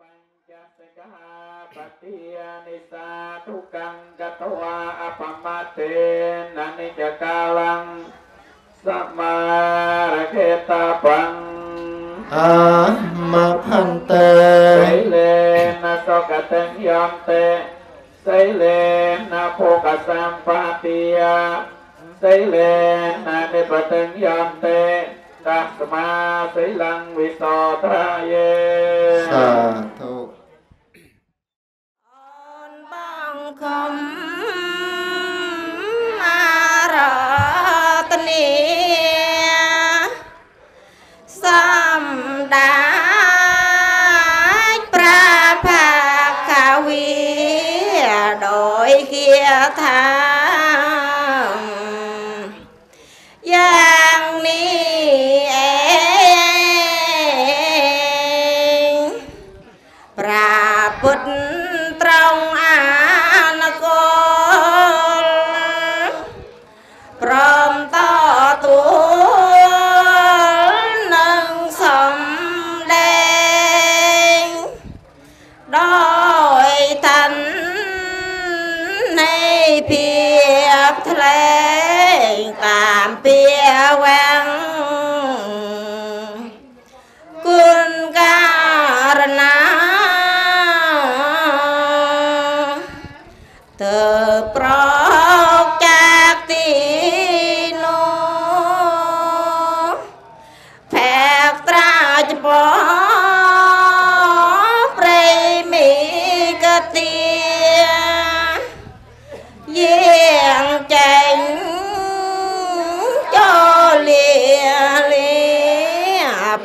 បញ្ចសិកាបតិយានិសាទុកੰកតវ៉ាអបមតេននិច្ចកាលੰសមារខេតបង្អាមផន្តេសីលេនសកតញ្ញំតេសីលេនភោកសម្បតិយាសីលេននិបតញ្ញំតេ តស្មាសីលੰវិសោតាយេសាធុអូនបងខំអរតនីសំដាចប្រាផាកាវីដោយគាថា ពាវាំ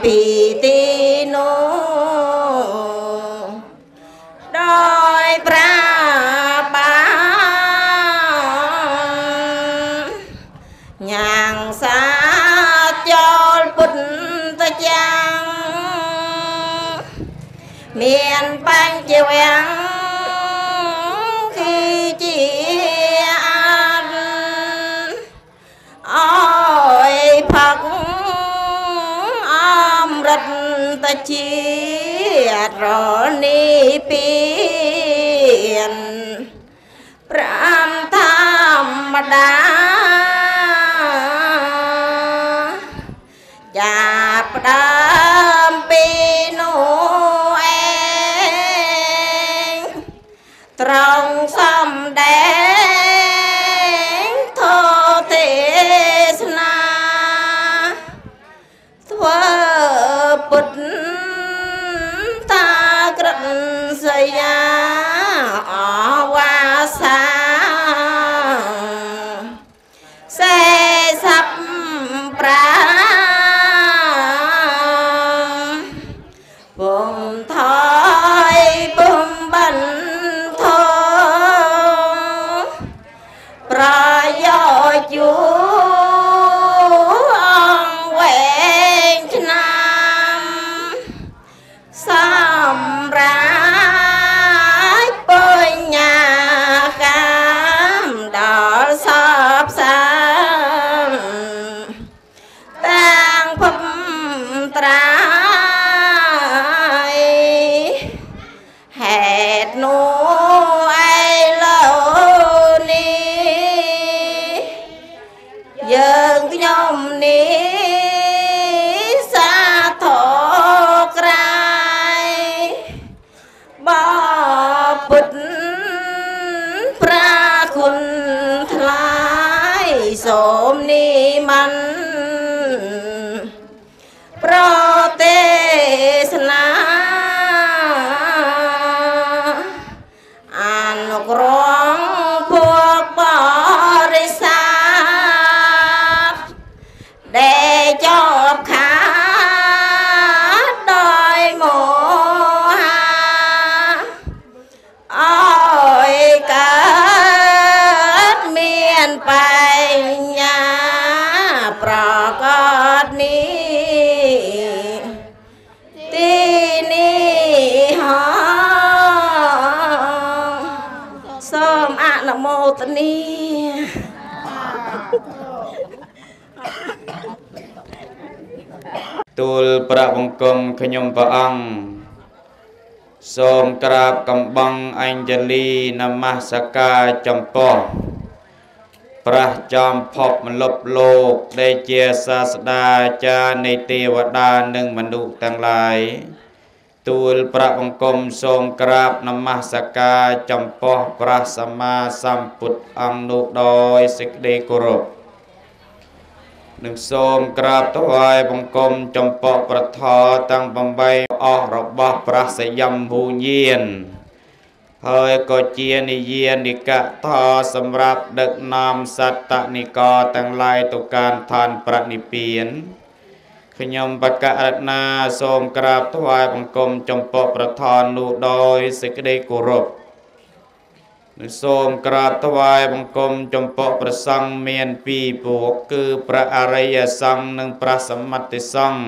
ពីទីនោះដោយប្រាបានញ៉ាងសាចូលពុទ្ធចាំងមានបញ្ចវាំង តាចាប់ផ្ដើមពីនោះឯងត្រង់សំដែងធោទេសនាធ្វើពុទ្ធតាក្រឹតសយា ង្គំខ្ញុំព្រះអង្គសូមក្រាបកំបងអញ្ជលីនមស្ការចំពោះប្រះចំភពមលុបលោកដែលជាសាស្តាចារ្យនៃទេវតានិងមនុស្សទាំងឡាយទូលប្របង្គំសូមក្រាបនមស្ការចំពោះព្រះសម្មាសម្ពុទ្ធអង្គនោះដោយសេចក្តីគោរព នឹងសូមក្រាបថ្វាយបង្គំចំពោះប្រធរទាំង8អស់របស់ព្រះសយំភូញានហើយក៏ជានិយានិកថសម្រាប់ដឹកនាំសត្តនិកទាំងឡាយទៅកាន់ឋានប្រនិព្វានខ្ញុំបករណាសូមក្រាបថ្វាយបង្គំចំពោះប្រធននោះដោយសេចក្តីគោរព និងសូមក្រាបថ្វាយបង្គំចំពោះព្រះសង្ឃមានពីរពួក គឺព្រះអរិយសង្ឃនិងព្រះសមត្ថសង្ឃ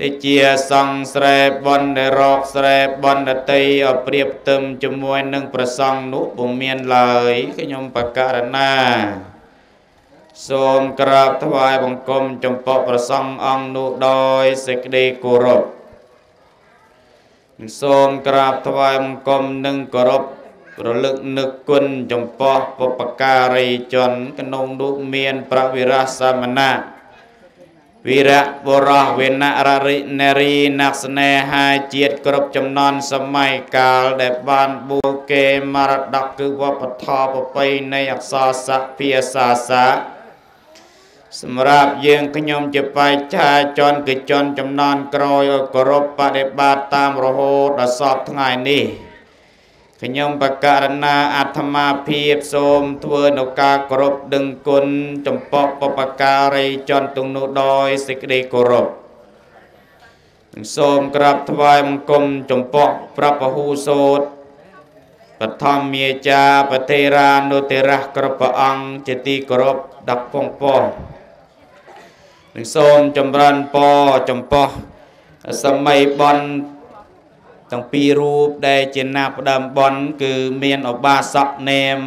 ដែលជាសង្ឃស្រែបនដែលរកស្រែបនដតីឲ្យប្រៀបផ្ទឹមជាមួយនឹងព្រះសង្ឃនោះពុំមានឡើយខ្ញុំបករណាសូមក្រាបថ្វាយបង្គំចំពោះព្រះសង្ឃអង្គនោះដោយសេចក្តីគោរពសូមក្រាបថ្វាយបង្គំនិងគោរព រលឹកនឹកគុណចំពោះបុព្វការីជនក្នុងនោះមានព្រះវិរៈសមណៈវីរៈបុរសវេនររិនារីអ្នកស្នេហាជាតិគ្រប់ចំណន់សម័យកាលដែលបានបួគេមរតកគឺវប្បធម៌ប្រពៃនៃអក្សរសាស្ត្រភាសាសាស្ត្រសម្រាប់យើងខ្ញុំជាបេច្ឆាជនគឺជនចំណន់ក្រោយឲ្យគោរពបដិបត្តិតាមរហូតដល់សពថ្ងៃនេះ ខ្ញុំបករណាអាត្មាភាពសូមធ្វើនៅការគោរពដឹងគុណចំពោះបបការីជនទាំងនោះដោយសេចក្តីគោរពនិងសូមក្រាបថ្វាយបង្គំចំពោះព្រះពហុសូតបឋមមេចាបតេរានុតិរៈគ្រប់ព្រះអង្គជាទីគោរពដល់ពងពោនិងសូមចម្រើនពរចំពោះសម័យបន ទាំងពីររូបដែលជាណាផ្ដើមបនគឺមានឧបាសកនាម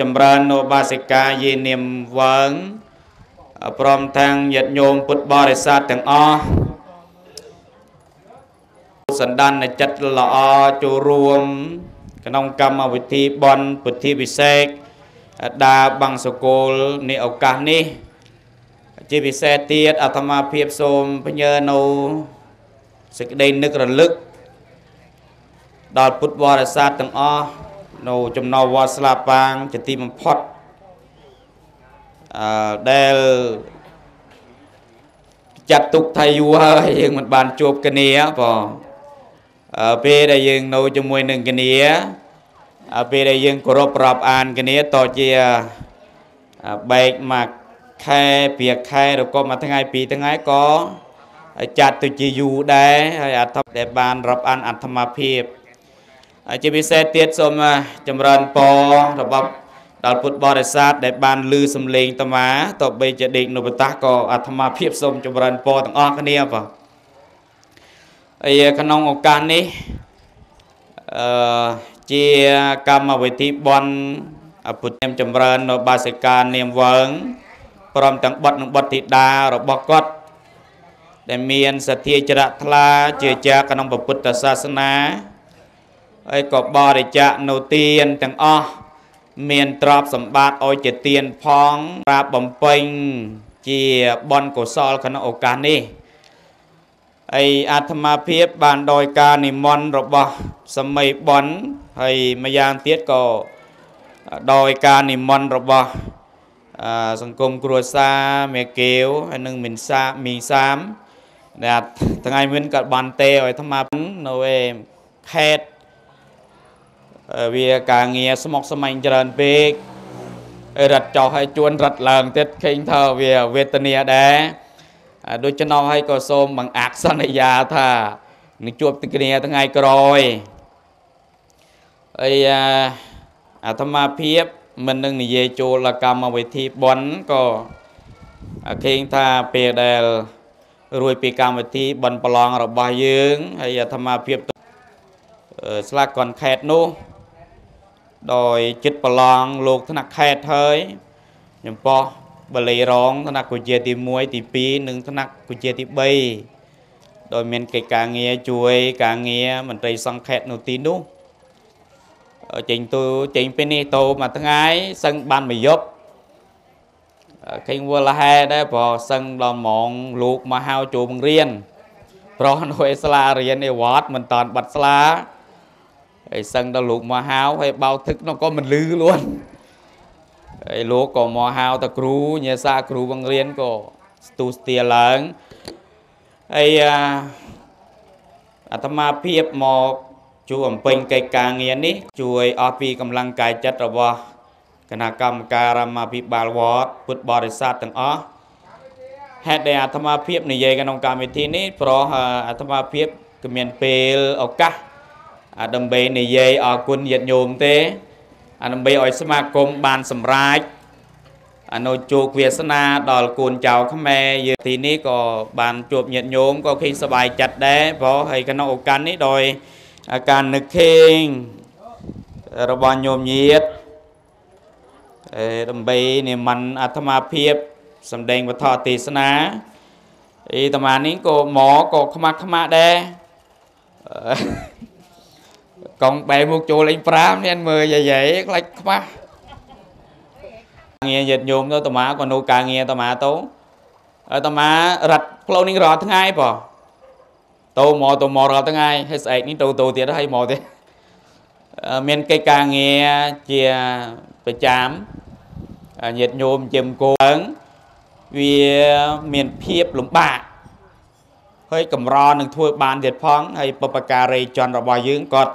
ចម្រើនឧបាសិកាយេនាមវើងព្រមទាំងញាតិញោមពុទ្ធបរិស័ទទាំងអស់សន្តានចិត្តល្អចូលរួម ក្នុងកម្មវិធីបនពុទ្ធិវិសេកដាបាំងសកលនេះឱកាសនេះ ជាពិសេសទៀតអាត្មាភាពសូមផ្ញើនៅសេចក្តីនឹករលឹក ដល់ពុទ្ធបរិស័ទទាំងអស់នៅចំណោវត្តស្លាប៉ាងជាទីបំផុតអឺដែលចាត់ទុកថាយូរហើយយើងមិនបានជួបគ្នាបងអឺពេលដែលយើងនៅជាមួយនឹងគ្នាពេលដែលយើងគោរពរាប់អានគ្នាតជាបែកមកខែពីខែឬក៏មួយថ្ងៃពីរថ្ងៃក៏ចាត់ទៅជាយូរដែរហើយអត្ថដែលបានរាប់អានអត្ថមាភាព ជាពិសេសទៀតសូមចម្រើនពររបស់ដល់ពុទ្ធបរិស័ទដែលបានលឺសំឡេងតមាតបីជាដេកនៅបតាក៏អាត្មាភាពសូមចម្រើនពរទាំងអស់គ្នាបាទហើយក្នុងឱកាសនេះអឺជាកម្មវិធីបន់ពុទ្ធនាមចម្រើននៅបាសិកានាមវើងព្រមទាំងបុត្រនិងបុត្រធីតារបស់គាត់ដែលមានសទ្ធាចរៈថ្លាជាចាក្នុងពុទ្ធសាសនា ហើយក៏បរិច្ចាគនៅទានទាំងអស់មានទ្រព្យសម្បត្តិឲ្យជាទានផងប្រាប់បំពេញជាបនកុសលក្នុងឱកាសនេះហើយអាត្មាភាពបានដោយការនិមន្តរបស់សម័យបនហើយម្យ៉ាងទៀតក៏ដោយការនិមន្តរបស់សង្គមគ្រួសារមេកេវហើយនឹងមីនសាមីសាមដែលថ្ងៃមុនក៏បានទេឲ្យអាត្មានៅឯខេត្ត វាការងារស្មុកស្មាញច្រើនពេករត់ចុះឲ្យជួនរត់ឡើងទៀតឃើញថាវាវេទនាដែរដូច្នោះហើយក៏សូមបង្អាក់សន្យាថានឹងជួបទីគ្នាថ្ងៃក្រោយហើយអាត្មាភាពមិននឹងនិយាយចូលកម្មវិធីបន់ក៏ឃើញថាពេលដែលរួចពីកម្មវិធីបន់ប្រឡងរបស់យើងហើយអាត្មាភាពស្លាកកនខេតនោះ ដោយចិត្តប្រឡងលោកថ្នាក់ខេត្តហើយចំពោះបលីរងថ្នាក់គុជាទី1ទី2និងថ្នាក់គុជាទី3ដោយមានកិច្ចការងារជួយការងារមន្ត្រីសង្ខេតនៅទីនោះចេញទៅចេញពេលនេះទៅមួយថ្ងៃសឹងបានមួយយប់ឃើញវល់ហេដែរព្រោះសឹងដល់ម៉ោងលោកមកហៅចូលបង្រៀនព្រោះនៅឯសាលារៀនឯវត្តមិនតាន់បាត់ស្លា ហើយសឹងដល់លោកមកហៅហើយបោទឹកនោះក៏មិនលឺ luôn ហើយលោកក៏មកហៅតគ្រូញាសាគ្រូបង្រៀនក៏ស្ទុះស្ទាឡើងហើយអាត្មាភាពមកជួយអំពេញកិច្ចការងារនេះ ជួយអស់ពីកម្លាំងកាយចិត្តរបស់គណៈកម្មការរាមាភិបាលវត្តពុទ្ធបរិស័ទទាំងអស់ហេតុដែលអាត្មាភាពនិយាយក្នុងកម្មវិធីនេះព្រោះអាត្មាភាពគឺមានពេលឱកាស ដើម្បីនិយាយអរគុណញាតិញោមទេអាដើម្បីឲ្យសមាគមបានសម្រេចអនុជោគវាសនាដល់កូនចៅខ្មែរយើងទីនេះក៏បានជួបញាតិញោមក៏ឃើញសប្បាយចិត្តដែរព្រោះហើយក្នុងឱកាសនេះដោយការនឹកឃើញរបស់ញោមញាតិអេដើម្បីនិមន្តអាត្មាភាពសម្ដែងវត្ថុទេសនាអីអាត្មានេះក៏មកក៏ខ្មាស់ខ្មាស់ដែរ កងបែរមុខចូលលេង5នេះមើលយាយខ្លាច់ខ្មាស់ងារញាតិញោមទៅអាត្មាក៏នៅការងារអាត្មាទៅអាត្មារត់ផ្លូវនេះរាល់ថ្ងៃបងទៅមកទៅមករាល់ថ្ងៃហើយស្អែកនេះទៅទៅទៀតហើយមកទេមានកិច្ចការងារជាប្រចាំញាតិញោមជាមកូនវាមានភាពលំបាកហើយកម្រនឹងធ្វើបានទៀតផងហើយបបការីជនរបស់យើងគាត់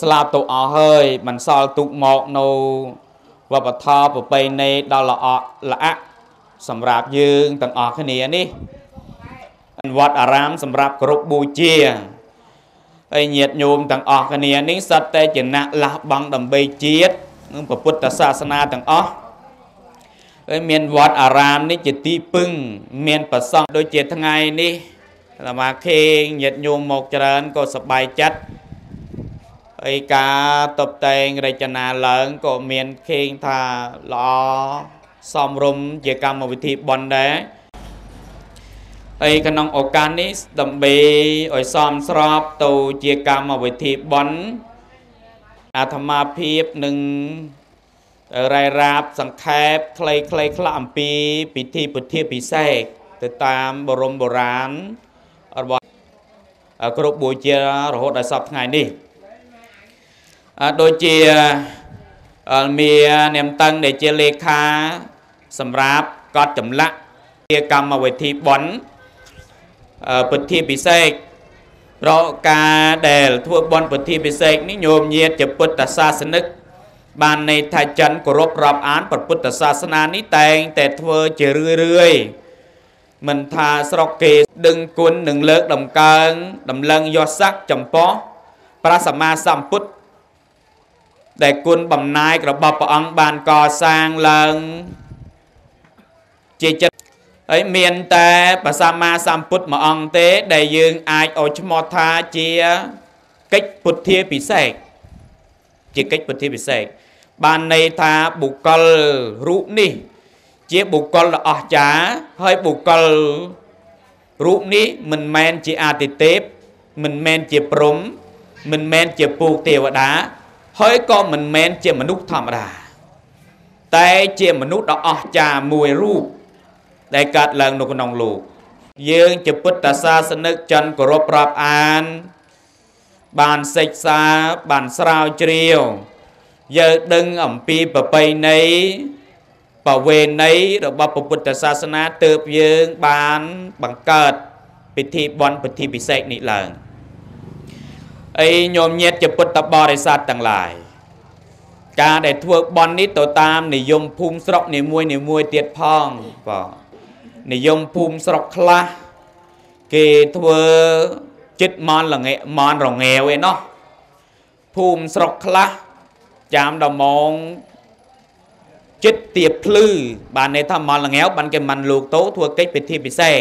ស្លាប់ទៅអស់ហើយមិនសល់ទុកមកនៅវប្បធម៌ប្រពៃណីដល់ល្អល្អៈសម្រាប់យើងទាំងអស់គ្នានេះវត្តអារាមសម្រាប់គោរពបូជាហើយញាតិញោមទាំងអស់គ្នានេះសត្វតែជាអ្នកលះបង់ដើម្បីជាតិនិងពុទ្ធសាសនាទាំងអស់ហើយមានវត្តអារាមនេះជាទីពឹង មានប្រសង់ដូចជាថ្ងៃនេះអាមាខេងញាតិញោមមកច្រើនក៏សប្បាយចិត្ត ហើយការតបតែងរចនាឡើងក៏មានខេងថាល្អសមរម្យជាកម្មវិធីបន់ដែរហើយក្នុងឱកាសនេះដើម្បីឲ្យសមស្របទៅជាកម្មវិធីបន់អាត្មាភាពនឹងរាយរាប់សង្ខេបខ្លីៗខ្លះអំពីពិធីពុទ្ធិពិសេសទៅតាមបរមបុរាណរបស់គ្រប់បូជារហូតដល់សពថ្ងៃនេះ ដូចជាមាននាមតឹងដែលជាលេខាសម្រាប់កត់ចម្លាក់ជាកម្មវិធីបន់ពិធីពិសេសប្រការដែលធ្វើបន់ពិធីពិសេសនេះញោមញាតជាពុទ្ធសាសនិកបានន័យថាចិនគោរពរាប់អានព្រះពុទ្ធសាសនានេះតែងតែធ្វើជារឿយរឿយមិនថាស្រុកគេដឹងគុណនឹងលើកដំកើងដំឡឹងយសស័កចំពោះព្រះសម្មាសម្ពុទ្ធ ដែលគុណបំណាយរបស់ព្រះអង្គបានកសាងឡើងជាចិត្តហើយមានតែព្រះសម្មាសម្ពុទ្ធមួយអង្គទេ ដែលយើងអាចឲ្យឈ្មោះថាជាកិច្ចពុទ្ធាពិសេសជាកិច្ចពុទ្ធាពិសេសបានន័យថាបុគ្គលរូបនេះ ជាបុគ្គលដ៏អស្ចារ្យហើយបុគ្គលរូបនេះមិនមែនជាអាទិទេពមិនមែនជាព្រំ មិនមែនជាពូកទេវតា ហើយក៏មិនមែនជាមនុស្សធម្មតា តែជាមនុស្សដ៏អស្ចារ្យមួយរូបដែលកើតឡើងនៅក្នុងលោកយើងជាពុទ្ធសាសនិកចិនគោរពរាប់អាន បានសិក្សាបានស្រាវជ្រាវយើងដឹងអំពីប្រពៃណីបវេណីរបស់ពុទ្ធសាសនាទើបយើងបានបង្កើតពិធីបន់ពិធីពិសេសនេះឡើង អីញោមញាតជាពុទ្ធបរិស័ទទាំងឡាយការដែលធ្វើបន់នេះទៅតាមនិយមភូមិស្រុកនីមួយនីមួយទៀតផងបាទនិយមភូមិស្រុកខ្លះគេធ្វើចិត្តមនលងមនរងាវឯណោះភូមិស្រុកខ្លះចាំដល់ម៉ោងចិត្តទៀបភ្លឺបានន័យថាមនលងាវបានគេមិនលោកតោធ្វើកិច្ចពិធីពិសេស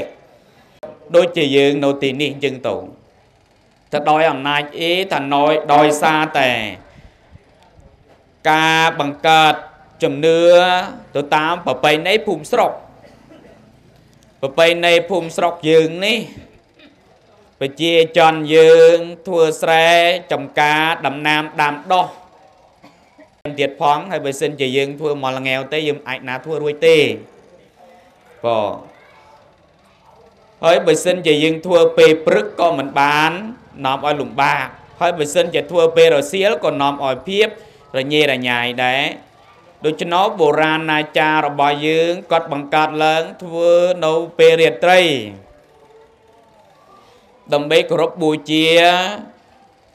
ដូចជាយើងនៅទីនេះអញ្ចឹងទៅ ទៅដោយអំណាចអីថាណយដោយសារតែ ការបង្កើតជំនឿទៅតាមប្រពៃណីភូមិស្រុកប្រពៃណីភូមិស្រុកយើងនេះប្រជាជនយើងធ្វើស្រែចំការដំណាំដាំដុះទៀតផងហើយបើសិនជាយើងធ្វើមកល្ងាវទេយើងអាចណាធ្វើរួចទេបងហើយបើសិនជាយើងធ្វើពេលព្រឹកក៏មិនបាន នាំឲ្យលំបាកហើយបើសិនជាធ្វើពេលរសៀលក៏នាំឲ្យភាពរញ៉េរញ៉ាយដែរដូច្នោះបុរាណអាចារ្យរបស់យើងគាត់បង្កើតឡើងធ្វើនៅពេលរាត្រីដើម្បីគោរពបូជា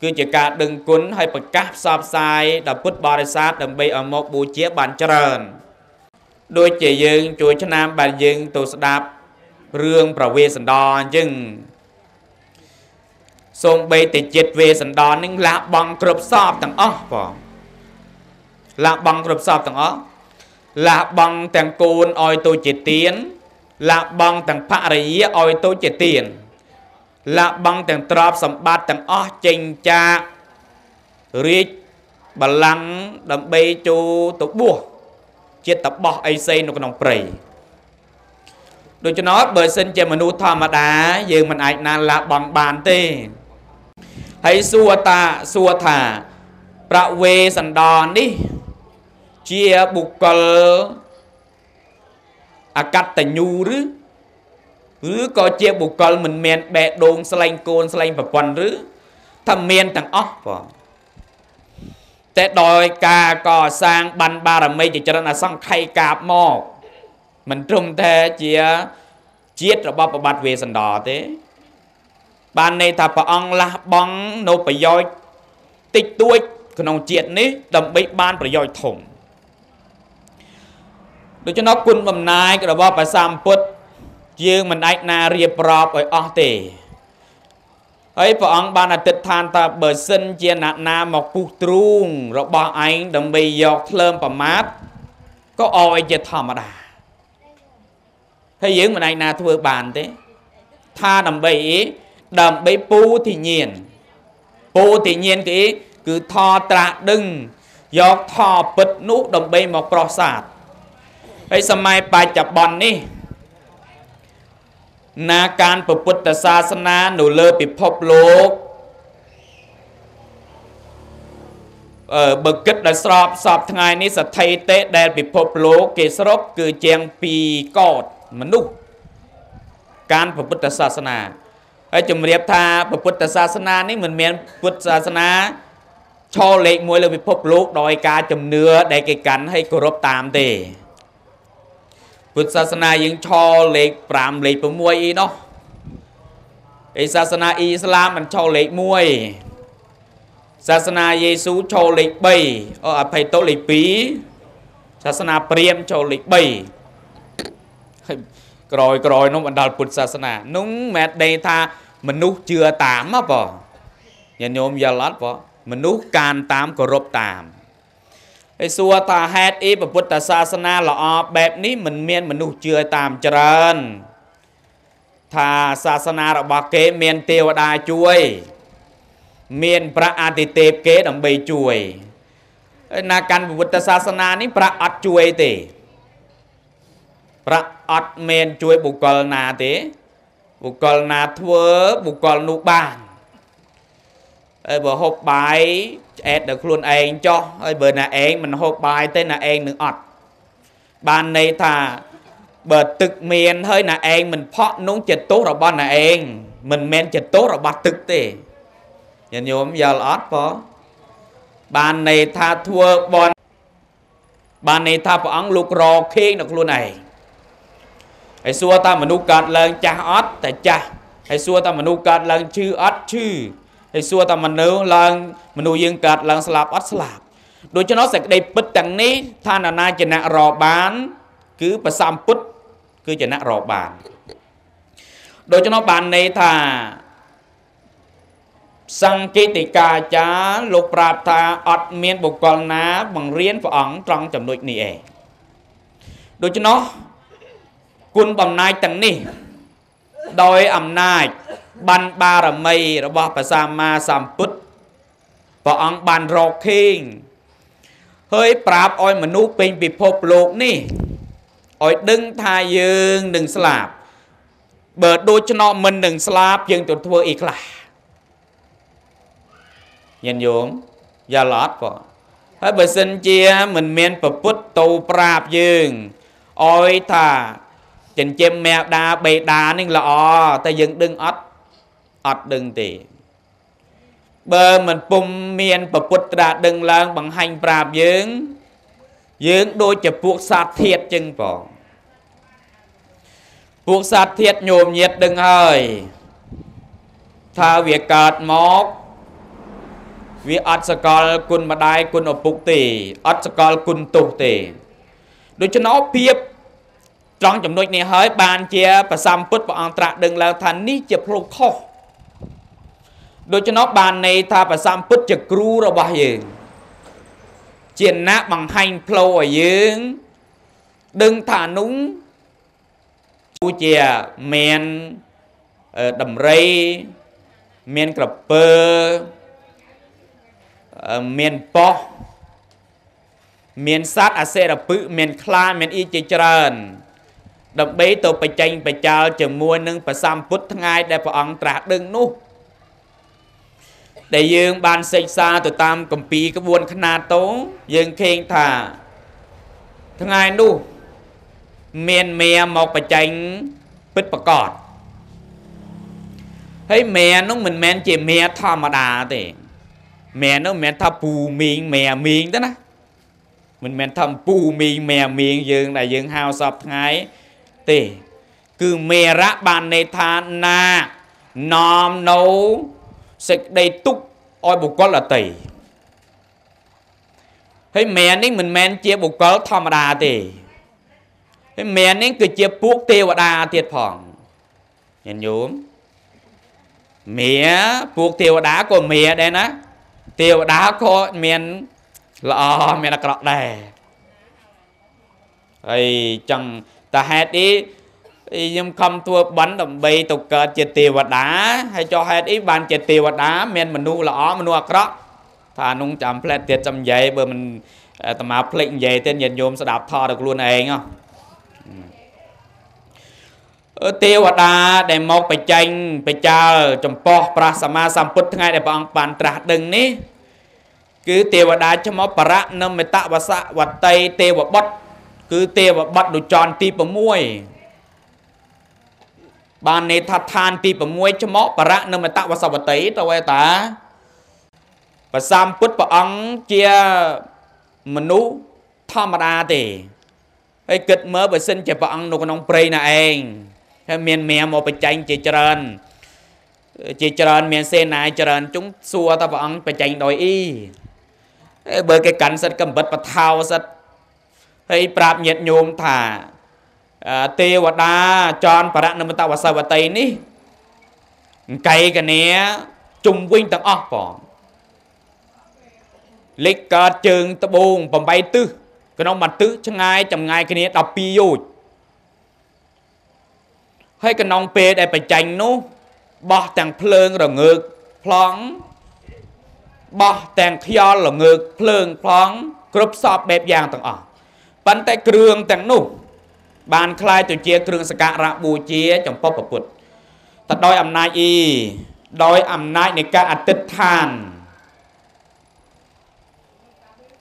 គឺជាការដឹងគុណហើយប្រកាសផ្សព្វផ្សាយដល់ពុទ្ធបរិស័ទដើម្បីឲ្យមកបូជាបានច្រើនដូចជាយើងជួយឆ្នាំបាទយើងទៅស្ដាប់រឿងប្រវេសន្តរអញ្ចឹង សូមបីតែចិត្តវេសន្តរនឹងលះបង់គ្រប់សពទាំងអស់បងលះបង់គ្រប់សពទាំងអស់លះបង់ទាំងកូនឲ្យទៅជាទានលះបង់ទាំងភរិយាឲ្យទៅជាទានលះបង់ទាំងទ្រព្យសម្បត្តិទាំងអស់ចេញចាករាជបល្ល័ង្កដើម្បីចូលទៅបួសជាតបោះអីផ្សេងនៅក្នុងព្រៃដូច្នោះបើសិនជាមនុស្សធម្មតាយើងមិនអាចណាលះបង់បានទេ ហើយសួរតាសួរថា ប្រវេសណ្ដនេះ ជាបុគ្គលអកតញ្ញូឬឬក៏ជាបុគ្គលមិនមានបេះដូងស្លែងកូនស្លែងប្រពន្ធឬថាមានទាំងអស់បងតែដោយការកសាងបានបារមីជាច្រើនអសង្ខ័យកាបមកមិនត្រឹមតែជាជាតិរបស់ប្របាទវេសន្តរទេ បានន័យថាព្រះអង្គលះបង់នៅប្រយោជន៍តិចតួចក្នុងជាតិនេះដើម្បីបានប្រយោជន៍ធំដូច្នោះគុណបំណាយរបស់ព្រះសម្ពុទ្ធយើងមិនអាចណារៀបរាប់ឲ្យអស់ទេហើយព្រះអង្គបានអតិដ្ឋានថាបើសិនជាអ្នកណាមកពុះទ្រូងរបស់ឯងដើម្បីយកធ្លើមប្រមាថក៏អោយជាធម្មតាហើយយើងមិនអាចណាធ្វើបានទេថាដើម្បីអី ដើម្បីពូទិញ្ញាណពូទិញ្ញាណគឺអីគឺថត្រាស់ដឹងយកថពិតនោះដើម្បីមកប្រោះសាទហើយសម័យបច្ចុប្បន្ននេះណាការពុទ្ធសាសនានៅលើពិភពលោកអឺបើគិតដល់ស្របសពថ្ងៃនេះសថិតិដែលពិភពលោកគេសរុបគឺជាង2កោតមនុស្សការពុទ្ធសាសនា ហើយជំរាបថាពុទ្ធសាសនានេះមិនមែនពុទ្ធសាសនាឈរលេខ1លើពិភពលោកដោយការជំនឿដែលគេកាន់ឲ្យគោរពតាមទេពុទ្ធសាសនាយើងឈរលេខ5លេខ6អីនោះឯសាសនាអ៊ីស្លាមមិនឈរលេខ1សាសនាយេស៊ូឈរលេខ3អអភ័យទោលេខ2សាសនាព្រាហ្មណ៍ចូលលេខ3ហើយ ក្រោយក្រោយនោះបណ្ដាលពុទ្ធសាសនានោះមិនដេថាមនុស្សជឿតាមហ៎បងញាតិញោមយល់អត់បងមនុស្សកានតាមគោរពតាមហើយសួរថាហេតុអីពុទ្ធសាសនាល្អបែបនេះមិនមានមនុស្សជឿតាមច្រើនថាសាសនារបស់គេមានទេវតាជួយ មានព្រះអាទិទេពគេដើម្បីជួយណាកាន់ពុទ្ធសាសនានេះព្រះអត់ជួយទេព្រះ អត់មានជួយបុគ្គលណាទេបុគ្គលណាធ្វើបុគ្គលនោះបានហើយបើហូបបាយឆ្អែតដល់ខ្លួនឯងចោះហើយបើណាឯងមិនហូបបាយទេណាឯងនឹងអត់បានន័យថាបើទឹកមានហើយណាឯងមិនផក់នោះចិត្តទោសរបស់ណាឯងមិនមែនចិត្តទោសរបស់ទឹកទេញាតិញោមយល់អត់ប៉បានន័យថាធ្វើបនបានន័យថាព្រះអង្គលោករខេងដល់ខ្លួនឯង ហើយសួរថាមនុស្សកើតឡើងចាស់អត់តែចាស់ហើយសួរថាមនុស្សកើតឡើងឈឺអត់ឈឺហើយសួរថាមនុស្សឡើងមនុស្សយើងកើតឡើងស្លាប់អត់ស្លាប់ដូច្នោះសេចក្តីពិតទាំងនេះថានរណាជាអ្នករបាន គឺប្រសំពុទ្ធគឺជាអ្នករបានដូច្នោះបានន័យថាសង្កេតិកាចារលោកប្រាប់ថាអត់មានបុគ្គលណា បង្រៀនព្រះអង្គត្រង់ចំណុចនេះឯងដូច្នោះ គុណបំណាយទាំងនេះ ដោយអំណាចបានបារមីរបស់ព្រះសម្មាសម្ពុទ្ធព្រះអង្គបានរកខេងហើយប្រាប់ឲ្យមនុស្សពេញពិភពលោកនេះឲ្យដឹងថាយើងនឹងស្លាប់បើដូចឆ្នោមិននឹងស្លាប់យើងទៅធ្វើអីខ្លះញាតិញោមយ៉ាឡត់បងហើយបើសិនជាមិនមានប្រពុតទៅប្រាប់យើងអោយថា ចិញ្ចឹមមេដាបេដានេះល្អតែយើងដឹងអត់អត់ដឹងទេបើមិនពុំមានប្រពុតត្រាដឹងឡើងបង្ហាញប្រាប់យើង យើងដូចជាពួកសត្វធាតចឹងបងពួកសត្វធាតញោមញាតដឹងហើយថាវាកើតមកវាអត់សកលគុណម្ដាយគុណឪពុកទេអត់សកលគុណទោសទេដូច្នោះភាព ត្រង់ចំណុចនេះហើយបានជាប្រសំពុទ្ធព្រះអង្គត្រាស់ដឹងឡើងថានេះជាផ្លូវខុសដូច្នោះបានន័យថាប្រសំពុទ្ធជាគ្រូរបស់យើង ជាអ្នកបង្ហាញផ្លូវឲ្យយើង ដឹងថានោះជាមានដំរីមានក្រពើមានប៉ោះមានសត្វអសិរពឹមានខ្លាមានអ៊ីជាច្រើន ដើម្បីទៅបច្ចេញបច្ចាលជាមួយនឹងប្រសំពុទ្ធថ្ងៃដែលព្រះអង្គត្រាស់ដឹងនោះដែលយើងបានសិក្សាទៅតាមគម្ពីរក្បួនខ្នាតតោយើងឃើញថាថ្ងៃនោះមានមេមកបច្ចេញពិតប្រកបហើយមេនោះមិនមែនជាមេធម្មតាទេមេនោះមិនមែនថាពូមីងមេមីងទេណាមិនមែនថាពូមីងមេមីងយើងដែលយើងហៅសពថ្ងៃ ទេ គឺមេរៈបានន័យថាណានាំនៅសេចក្តីទុកឲ្យបុគ្គលដតីហើយមេនេះមិនមែនជាបុគ្គលធម្មតាទេហើយមេនេះគឺជាពួកទេវតាទៀតផងញាតិញោមមេពួកទេវតាក៏មេដែរណាទេវតាក៏មានល្អមានអាក្រក់ដែរហើយចង់ តាហេតុអីខ្ញុំខំធ្វើបន់ដើម្បីទៅកើតជាទេវតាហើយចុះហេតុអីបានជាទេវតាមានមនុស្សល្អមនុស្សអាក្រក់ថានោះចាំផ្លែតទៀតចាំនិយាយបើមិនអាត្មាភ្លេចនិយាយទៀតញាតិញោមស្ដាប់ថតដល់ខ្លួនឯងហ៎ទេវតាដែលមកបច្ចេញបចាលចំពោះព្រះសម្មាសម្ពុទ្ធថ្ងៃដែលព្រះអង្គបានត្រាស់ដឹងនេះគឺទេវតាឈ្មោះបរៈនិមិតវសវតីទេវបុត្រ គឺទេវបុត្រដូចចនទី6បាននេថាឋានទី6ឈ្មោះបរៈនិមិតវសវតីទៅឯតាប្រសំពុទ្ធព្រះអង្គជាមនុស្សធម្មតាទេហើយគិតមើលបើសិនជាព្រះអង្គនៅក្នុងព្រៃណាឯងហើយមានមៀមកបច្ចេញជាច្រើនជាច្រើនមានសេនាច្រើនជុងសួរតើព្រះអង្គបច្ចេញដោយអីបើគេកាន់សិតកំបិតបថោសិត ហើយប្រាប់ញាតញោមថាទេវតាចនបរណមតវសវតីនេះកៃកញ្ញាជុំវិញទាំងអស់បងលេខកើតជើងត្បូង8ទិសក្នុងមួយទិសឆ្ងាយចម្ងាយគ្នា12យោជន៍ហើយក្នុងពេលដែលបញ្ចាញ់នោះបោះទាំងភ្លើងរងើកប្លង់បោះទាំងខ្យល់ល្ងើកភ្លើងប្លង់គ្រប់សពបែបយ៉ាងទាំងអស់ ប៉ុន្តែគ្រឿងទាំងនោះ បានคล้ายទៅជាគ្រឿងសក្ការៈបូជាចំពោះពុទ្ធតែដោយអំណាចអ៊ីដោយអំណាចនៃការអតិថឋាន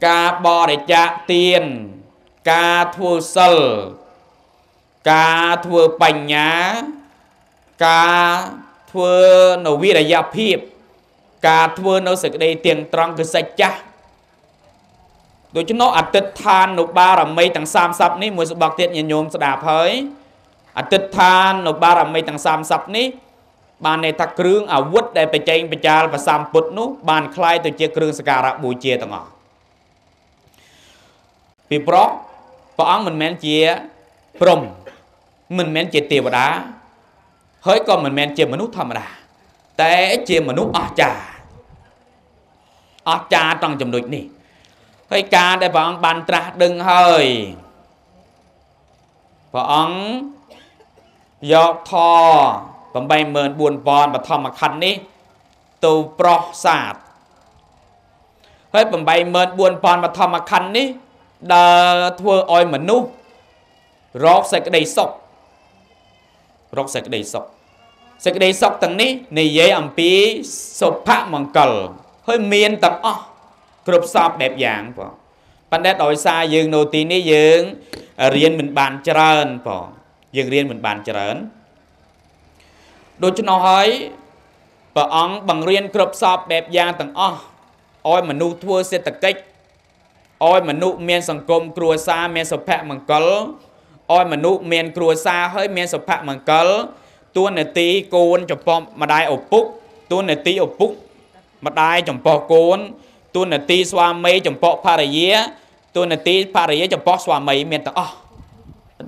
ការបរិច្ចាគទានការធ្វើសិលការធ្វើបញ្ញាការធ្វើនៅវិរិយភាពការធ្វើនៅសេចក្តីទៀងត្រង់គឺសច្ចៈ ដូច្នោះអតិដ្ឋាននៅបារមីទាំង30នេះមួយស្បកទៀតញាតិញោមស្ដាប់ហើយអតិដ្ឋាននៅបារមីទាំង30នេះបានន័យថាគ្រឿងអាវុធដែលបច្ចេកបច្ចាលប្រសំពុទ្ធនោះបានคล้ายទៅជាគ្រឿងសក្ការៈបូជាទាំងអស់ពីព្រោះព្រះអង្គមិនមែនជាព្រំមិនមែនជាទេវតាហើយក៏មិនមែនជាមនុស្សធម្មតា តែជាមនុស្សអស្ចារ្យអស្ចារ្យត្រង់ចំណុចនេះ ហើយការដែលព្រះអង្គបានត្រាស់ដឹងហើយព្រះអង្គយកធ84000បឋមខណ្ឌនេះទៅប្រោះសាទហើយ84000បឋមខណ្ឌនេះដើរធ្វើឲ្យមនុស្សរកសេចក្តីសុខរកសេចក្តីសុខសេចក្តីសុខទាំងនេះនិយាយអំពីសុភមង្គលហើយមានទាំងអស់ គ្រប់សពបែបយ៉ាងបងប៉ុន្តែដោយសារយើងនៅទីនេះយើងរៀនមិនបានច្រើនបងយើងរៀនមិនបានច្រើនដូច្នោះហើយព្រះអង្គបង្រៀនគ្រប់សពបែបយ៉ាងទាំងអស់ឲ្យមនុស្សធ្វើសេដ្ឋកិច្ចឲ្យមនុស្សមានសង្គមគ្រួសារមានសុភមង្គលឲ្យមនុស្សមានគ្រួសារហើយមានសុភមង្គលតួនាទីកូនចំពោះម្ដាយឪពុកតួនាទីឪពុកម្ដាយចំពោះកូន តួនាទីស្វាមីចំពោះភរិយាតួនាទីភរិយាចំពោះស្វាមីមានទាំងអស់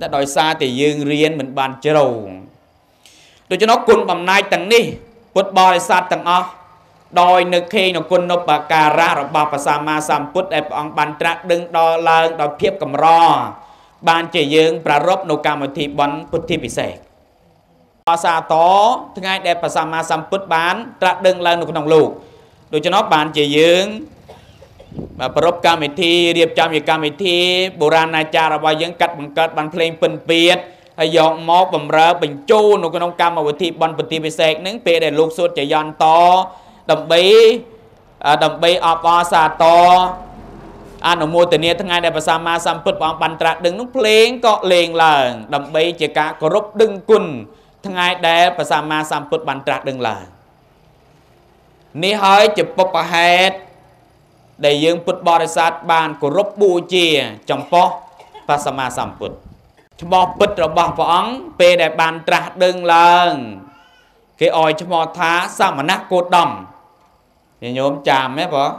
តែដោយសារតែយើងរៀនមិនបានជ្រៅដូច្នោះគុណបំណាច់ទាំងនេះ ពុទ្ធបរិស័ទទាំងអស់ដោយនឹកឃើញនៅគុណឧបការៈរបស់ព្រះសម្មាសម្ពុទ្ធដែលព្រះអង្គបានត្រាស់ដឹងដល់ឡើងដោយភាពកម្របានជាយើងប្រារព្ធនៅកម្មវិធីបន់ពុទ្ធិពិសេសអសាតថ្ងៃដែលព្រះសម្មាសម្ពុទ្ធបានត្រាស់ដឹងឡើងនៅក្នុងលោកដូច្នោះបានជាយើង ប្រពកម្មវិធីរៀបចំជាកម្មវិធីបុរាណអាចារ្យរបស់យើងកាត់បង្កើតបានភ្លេងពិនពៀតហើយយកមកបំរើបញ្ចូលនៅក្នុងកម្មវិធីបន់ពតិពិសេសនឹងពេលដែលលោកសូត្រចយន្តដើម្បីដើម្បីអបអរសាទរអនុមោទនាថ្ងៃដែលព្រះសម្មាសម្ពុទ្ធព្រះអង្គបានត្រាស់ដឹងនោះភ្លេងក៏លេងឡើង ដើម្បីជាការគោរពដឹងគុណថ្ងៃដែលព្រះសម្មាសម្ពុទ្ធបានត្រាស់ដឹងឡើងនេះហើយជាពុបហេតុ ដែលយើងពុទ្ធបរិស័ទបានគោរពបូជាចំពោះព្រះសម្មាសម្ពុទ្ធឈ្មោះពិតរបស់ព្រះអង្គពេលដែលបានត្រាស់ដឹងឡើងគេឲ្យឈ្មោះថាសមណគោតមញាតិញោមចាំទេបង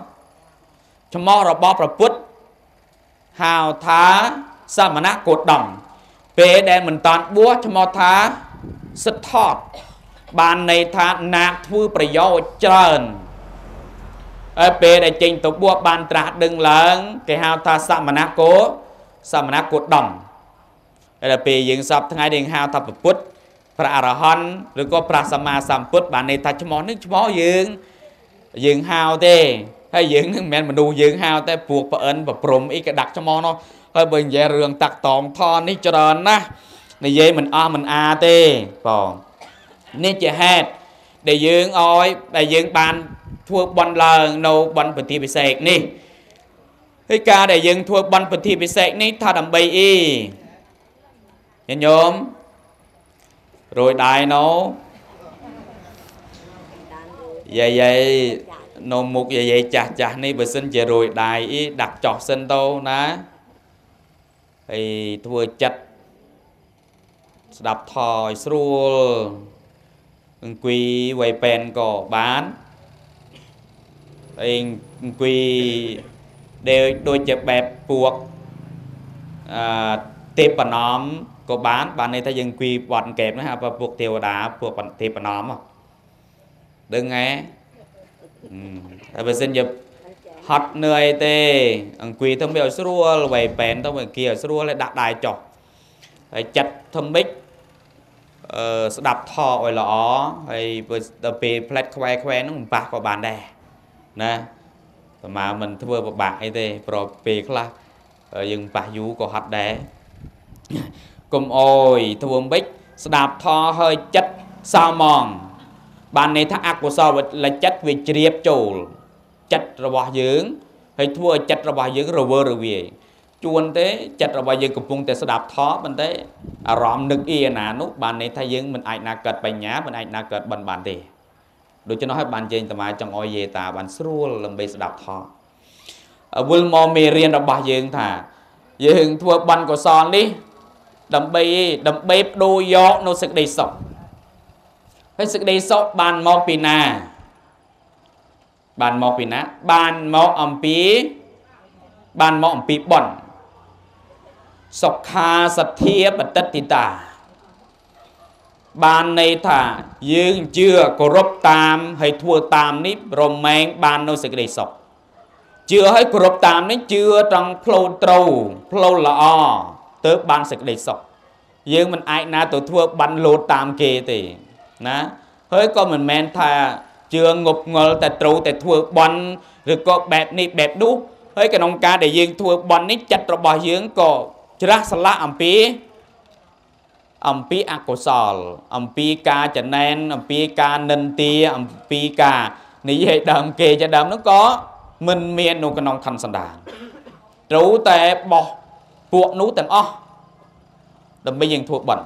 ឈ្មោះរបស់ព្រះពុទ្ធហៅថាសមណគោតមពេលដែលមិនតាន់បួសឈ្មោះថាសិទ្ធតបានន័យថាណាកធ្វើប្រយោជន៍ច្រើន ហើយពេលដែលចេញទៅបួសបានត្រាស់ដឹងឡើងគេហៅថាសមណគោសមណគោតមហើយដល់ពេលយើងសពថ្ងៃយើងហៅថាពុទ្ធព្រះអរហន្តឬក៏ព្រះសម្មាសម្ពុទ្ធបានន័យថាឈ្មោះនេះឈ្មោះយើងយើងហៅទេហើយយើងនឹងមិនមែនមនុស្សយើងហៅតែពួកប្អិនប្រព្រំអីក៏ដាក់ឈ្មោះនោះហើយបើនិយាយរឿងតាក់តងថននេះច្រើនណាស់និយាយមិនអស់មិនអាទេបងនេះជាហេតុដែលយើងឲ្យដែលយើងបាន ធ្វើបន់ឡើងនៅបន់ពធិពិសេសនេះហើយការដែលយើងធ្វើបន់ពធិពិសេសនេះថាដើម្បីអីញញោមរួយដៃណូយាយយាយនៅមុខយាយចាស់ចាស់នេះបើសិនជារួយដៃអីដាក់ចោះសិនទៅណាហើយធ្វើចិត្តស្ដាប់ថយស្រួលអង្គុយវៃប៉ែនក៏បាន ហើយអង្គុយដែលដូចជាបែបពួកអឺទេពណំក៏បានបានន័យថាយើងអង្គុយវត្តកែបណាបើពួកទេវតាពួកទេពណំដឹងហ៎តែបើសិនជាហត់នឿយទេ អង្គុយទៅវាឲ្យស្រួលវៃប៉ែនទៅវាគៀឲ្យស្រួលហើយដាក់ដៃចុះហើយចិត្តធមិចអឺស្ដាប់ថឲ្យល្អហើយដល់ពេលផ្លែតខ្វែខ្វែហ្នឹងមិនប៉ះក៏បានដែរ ណាតើមកមិនធ្វើពិបាកអីទេប្រពេលខ្លះយើងប៉ះយូរក៏ហត់ដែរកុំអើយធ្វើមិនបិចស្ដាប់ធរហើយចិត្តសោមងបានន័យថាអកុសលវិលចិត្តវាជ្រាបចូលចិត្តរបស់យើងហើយធ្វើឲ្យចិត្តរបស់យើងរវើរវាយជួនទេចិត្តរបស់យើងកំពុងតែស្ដាប់ធម៌ប៉ុន្តែអារម្មណ៍នឹកអីអាណានោះបានន័យថាយើងមិនអាចណាកើតបញ្ញាមិនអាចណាកើតបិណ្ឌបានទេ ដូច្នោះហើយបានជើញតាមាចង់អោយយេតាបានស្រួលដើម្បីស្ដាប់ថវិលមកមេរៀនរបស់យើងថា យើងធ្វើបន់កុសលនេះ ដើម្បីដើម្បីបដូរយកនៅសេចក្តីសុខហើយសេចក្តីសុខបានមកពីណា បានមកពីណា បានមកអំពី បានមកអំពីបន់សុខាសទ្ធាបតិតិតា បានន័យថាយើងជឿគោរពតាមហើយធ្វើតាមនេះរមែងបាននៅសេចក្តីសុខជឿហើយគោរពតាមនេះជឿត្រង់ផ្លូវត្រូវផ្លូវល្អទៅបានសេចក្តីសុខយើងមិនអាចណាទៅធ្វើបានលោតតាមគេទេណាហើយក៏មិនមែនថាជឿងប់ងល់តែត្រូវតែធ្វើបន់ឬក៏បែបនេះបែបនោះហើយក្នុងការដែលយើងធ្វើបន់នេះចិត្តរបស់យើងក៏ច្រាស់ស្រឡះអំពី អំពីអកុសល អំពីការចំណែនអំពីការនិន្ទាអំពីការនិយាយដើមគេជាដើមនោះក៏មិនមាននៅក្នុងខណ្ឌសន្តានត្រូវតែបោះពួកនោះទាំងអស់ដើម្បីយើងធ្វើបន់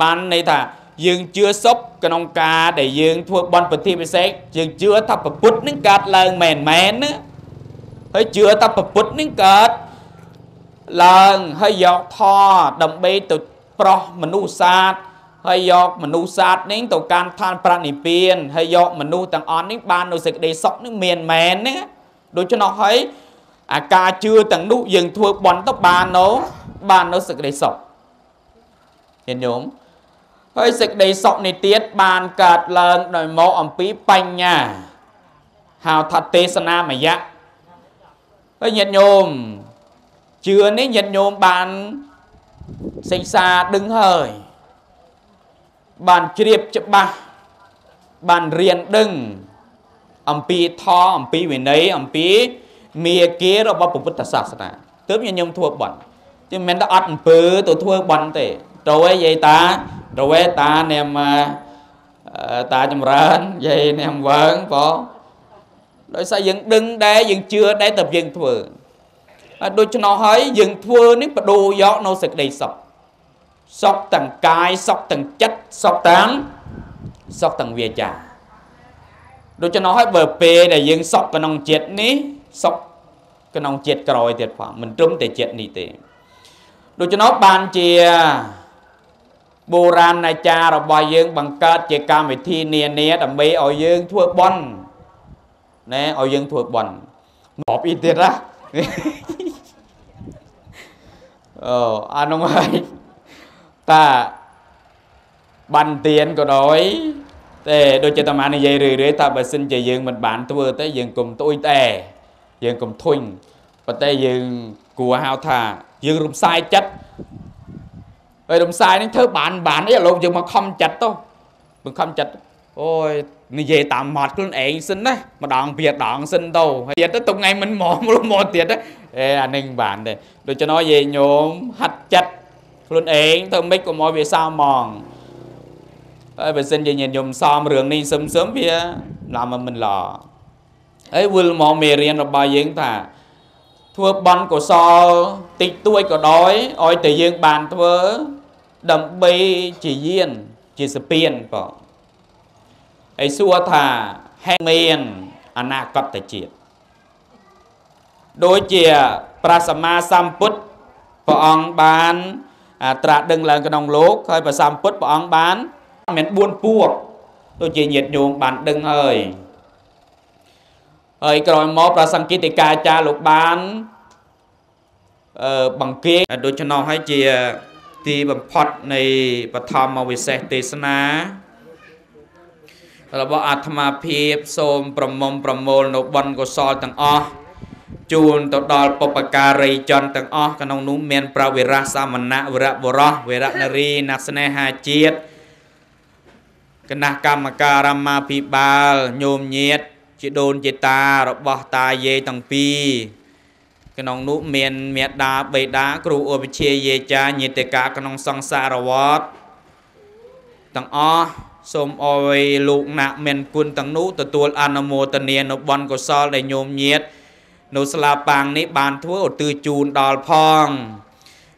បានន័យថាយើងជឿសុបក្នុងការដែលយើងធ្វើបន់ពធិពិសេសយើងជឿថាពុទ្ធនឹងកើតឡើងមែនមែនណាហើយជឿថាពុទ្ធនឹងកើតឡើងហើយយកធរដើម្បីទៅ ប្រោះមនុស្សសាទហើយយកមនុស្សសាទនេះទៅកាន់ឋានប្រនិព្វានហើយយកមនុស្សទាំងអស់នេះបាននៅសេចក្តីសុខនឹងមានមែនណាដូច្នោះហើយអាការជឿទាំងនោះយើងធ្វើបន់ទៅបាននៅបាននៅសេចក្តីសុខញាតិញោមហើយសេចក្តីសុខនេះទៀតបានកើតឡើងដោយមកអំពីបញ្ញាហៅថាទេសនាមយៈហើយញាតិញោមជឿនេះញាតិញោមបាន សិក្សាដឹងហើយបានជ្រាបច្បាស់បានរៀនដឹងអំពីធម៌អំពីវិន័យអំពីមាគារបស់ពុទ្ធសាសនាទើបញាតិញោមធ្វើបន់ chứ មិនមែនតែអត់អំពើទៅធ្វើបន់ទេត្រូវឯយាយតាត្រូវឯតានាមតាចម្រើនយាយនាមវើងបងដោយសារយើងដឹងដែរយើងជឿដែរតែយើងធ្វើហើយ ដូច្នោះហើយយើងធ្វើនេះបដូរយកនៅសេចក្តីសុខសុខទាំងកាយសុខទាំងចិត្តសុខទាំងសុខទាំងវាចាដូច្នោះហើយបើពេលដែលយើងសុខក្នុងចិត្តនេះសុខក្នុងចិត្តក្រោយទៀតផងមិនត្រឹមតែចិត្តនេះទេដូច្នោះបានជាបុរាណអាចារ្យរបស់យើងបង្កើតជាកម្មវិធីនានាដើម្បីឲ្យយើងធ្វើបន់ណែឲ្យយើងធ្វើបន់មកពីទៀតណា អូអានោះហើយតាបានទៀនក៏ដោយតែដូចជាតាម៉ានិយាយរឿយរឿយថាបើសិនជាយើងមិនបានធ្វើទេយើងកុំទួយតែយើងកុំធុញប៉ុន្តែយើងគួរហៅថាយើងរំសាយចិត្តហើយរំសាយនឹងធ្វើបានបានអីលោកយើងមកខំចិត្តទៅបង្ខំចិត្តអូយនិយាយតាមមាត់ខ្លួនឯងសិនណាម្ដងពីដងសិនទៅហើយទៀតទៅថ្ងៃមិនមកមកទៀត អេអានឹងបានទេដូច្នោះយាយញោមហាត់ចិត្តខ្លួនឯងទៅមិនក៏មកវាសៅហ្មងហើយបើសិនជាញាតិញោមសំរឿងនេះសឹមសឹមវាឡាមមិនល្អហើយវិលមកមេរៀនរបស់យើងថាធ្វើបន់កុសលតិចតួចក៏ដោយឲ្យតែយើងបានធ្វើដើម្បីជាយានជាសពៀនបងហើយសួរថាហេតុមានអនាគតជាតិ ដូចជាព្រះសម្មាសម្ពុទ្ធព្រះអង្គបានត្រាស់ដឹងឡើងក្នុងលោកហើយព្រះសម្ពុទ្ធព្រះអង្គបានមាន4ពួកដូចជាញាតិញោមបានដឹងហើយហើយក្រោយមកព្រះសង្កេតិកាចារ្យលោកបានអឺបង្គាដូច្នោះហើយជាទីបំផុតនៃបឋមវិសេសទេសនារបស់អាត្មាភាពសូមប្រមុំប្រមូលនៅបុណ្យកុសលទាំងអស់ ជូនទៅដល់បុព្វការីជនទាំងអស់ក្នុងនោះមានប្រវិរៈសាមណៈវរៈបរោះវរៈនារីអ្នកស្នេហាជាតិគណៈកម្មការរាមាភិបាលញោមញាត ជាដូនជាតារបស់តាយាយទាំងពីរក្នុងនោះមានមេដាបេដាគ្រូឧបជាយាចាញាតិកាក្នុងសង្សារវត្តទាំងអស់សូមអោយលោកណាក់មានគុណទាំងនោះទទួលអនុមោទនានៅបុណ្យកុសលដែលញោមញាត នៅស្លាប៉ាងនេះបានធ្វើឧទ្ទិសជូនដល់ផង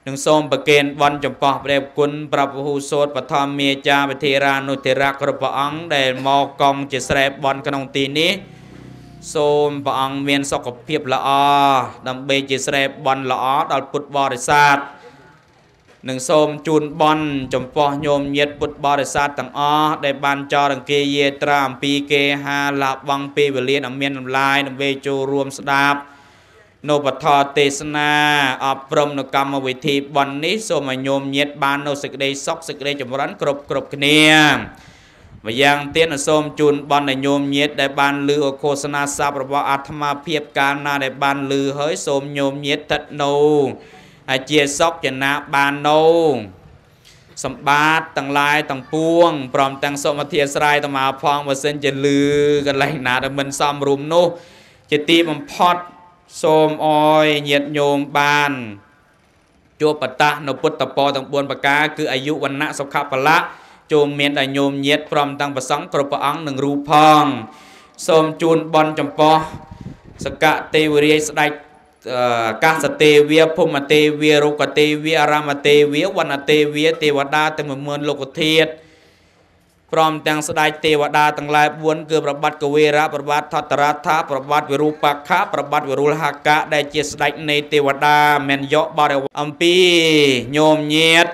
នឹងសូមប្រគេនបន់ចំពោះព្រះគុណប្រពហុសោតបឋមមេចាវិធិរានុធិរៈគ្រប់ព្រះអង្គដែលមកកងជាស្រែបន់ក្នុងទីនេះសូមព្រះអង្គមានសុខភាពល្អដើម្បីជាស្រែបន់ល្អដល់ពុទ្ធបរិស័ទ និងសូមជូនបន់ចំពោះញោមញាតពុទ្ធបរិស័ទទាំងអស់ដែលបានចរអង្គាយាត្រាអំពីគេហាលបង់ពេលវេលាដ៏មានតម្លៃដើម្បីចូលរួមស្ដាប់នៅពធទេសនាអប់រំនៅកម្មវិធីបន់នេះសូមឲ្យញោមញាតបាននៅសេចក្តីសុខសេចក្តីចម្រើនគ្រប់គ្រប់គ្នាម្យ៉ាងទៀតសូមជូនបន់ញោមញាតដែលបានលឺអឃោសនាស័ព្ទរបស់អាត្មាភាពកាលណាដែលបានលឺហើយសូមញោមញាតតិតនៅ ហើយជាសុខចំណាបាននៅសម្បត្តិទាំងឡាយទាំងពួងព្រមទាំងសុមធាស្រ័យតមាផងបើសិនជាលឺកន្លែងណាដែលមិនសមរម្យនោះ ជាទីបំផុតសូមអោយញាតញោមបានជួបបតាសនៅពុទ្ធពរទាំង4ប្រការគឺអាយុវណ្ណៈសុខៈបលៈចូលមានតែញោមញាតព្រមទាំងប្រសង់គ្រប់ព្រះអង្គនិងរូបផង សូមជូនបន់ចំពោះសកៈទេវរាជស្ដេចអឺអា កាសទេវាភូមិទេវារុក្ខទេវាអារាមទេវាវណ្ណទេវាទេវតាទាំង10000លោកធាតុព្រមទាំងស្ដេចទេវតាទាំងឡាយ4គឺប្របាទកវេរៈប្របាទថតរដ្ឋាប្របាទវិរូបខៈប្របាទវិរុលហកៈដែលជាស្ដេចនៃទេវតាមិនយកបរិវរអំពីញោមញាត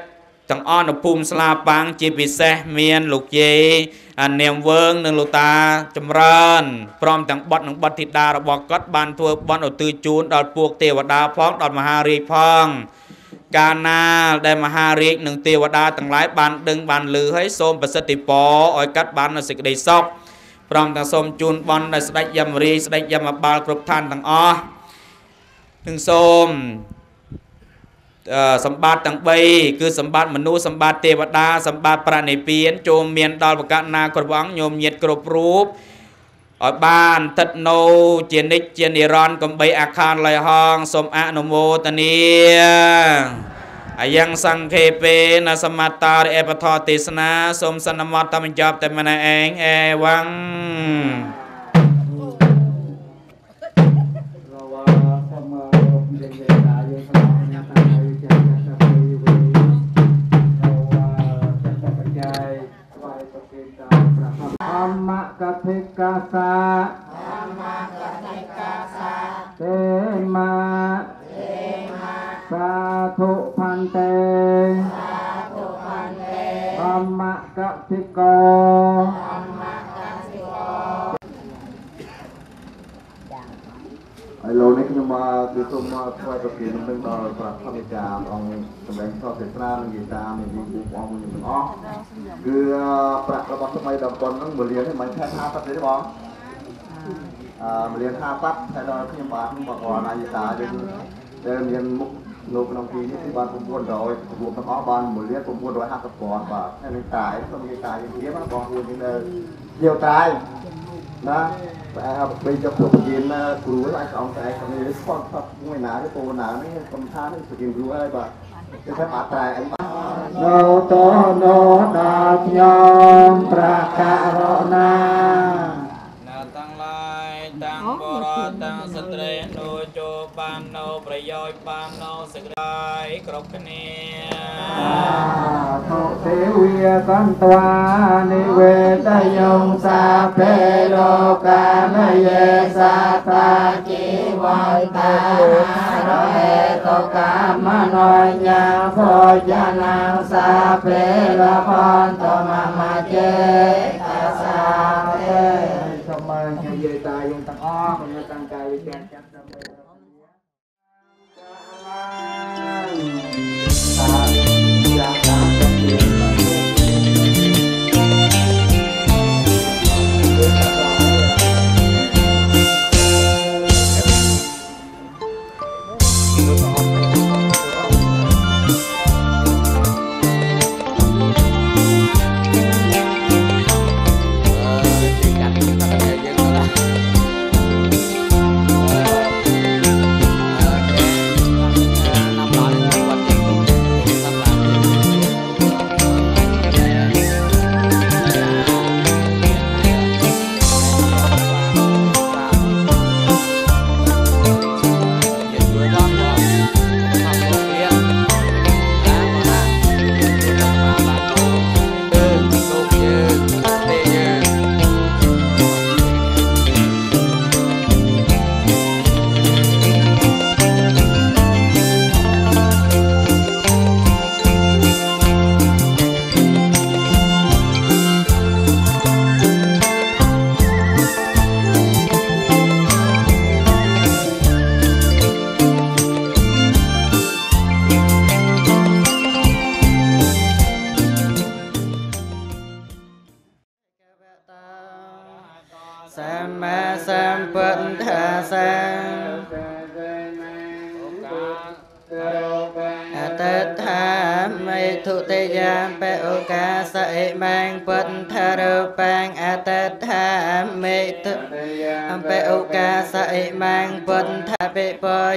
ទាំងអស់នៅភូមិស្លាប៉ាំងជាពិសេសមានលោកយាយអានាមវើងនិងលោកតាចម្រើនព្រមទាំងបុត្រនិងបុត្រធីតារបស់គាត់បានធ្វើបន់ឧទ្ទិសជូនដល់ពួកទេវតាផងដល់មហារាជផងកាលណាដែលមហារាជនិងទេវតាទាំងឡាយបានដឹងបានឮហើយសូមប្រសិទ្ធពរឲ្យកាត់បាននូវសេចក្តីសុខព្រមទាំងសូមជូនបន់ដល់ស្ដេចយមរាជស្ដេចយមបាលគ្រប់ឋានទាំងអស់និងសូមអឺ សម្បត្តិទាំង3គឺសម្បត្តិមនុស្សសម្បត្តិទេវតាសម្បត្តិប្រណិពានចូលមានដល់បកណាគ្រប់អង្គញោមញាតគ្រប់រូបឲ្យបានតិតនៅជានិច្ចជានិរន្តរ៍កំបីអាខានលយហងសូមអនុមោទនាអាយ៉ាងសង្ឃេពេនសមត្តារិអបថទេសនាសូមសន្មតតាមបញ្ចប់តែម្នាក់ឯងអេវ៉ាំង amma kathe kasa amma kathe kasa te ma sa tho phan te amma kathe ឥឡូវនេះខ្ញុំមកគឺសូមមកថ្វាយប្រទាននឹងដល់ព្រះធម្មចារអង្គសម្ដែងខុសទេសនានិងយេតាមានវិបុបងខ្ញុំទាំងអស់គឺប្រាក់របស់ថ្មីដល់ប៉ុនហ្នឹងមួយលាននេះមិនថែ50ទេទេបងអឺមួយលាន50តែដល់ខ្ញុំបាទមកគាត់អាយេតាយើងដែលមានមុខនៅក្នុងទីនេះគឺបាន900រួមទាំងអស់បានមួយលាន950ពាន់បាទហើយនឹងតាយសូមយេតាយើងទៀតបងប្អូនយើងនៅយកតាយ ណាតែបីចុះទៅពៀនគ្រូអាចអង្គតែឯងនេះស្គាល់ថាមួយណាទេពូណានេះកំថានេះពៀនគ្រូហើយបាទគេថាបាត់តែអីបាទនោតោនោដល់ខ្ញុំប្រការណា យោជន៍បាននៅសេចក្តីគ្រប់គ្នាទុទេវីកន្ត្វានិវេតយងសាភេលោកានយេសាតាជីវន្តារហេតុកាមនោញ្ញាភោចនាងសាភេលផន្តមមជេកាសា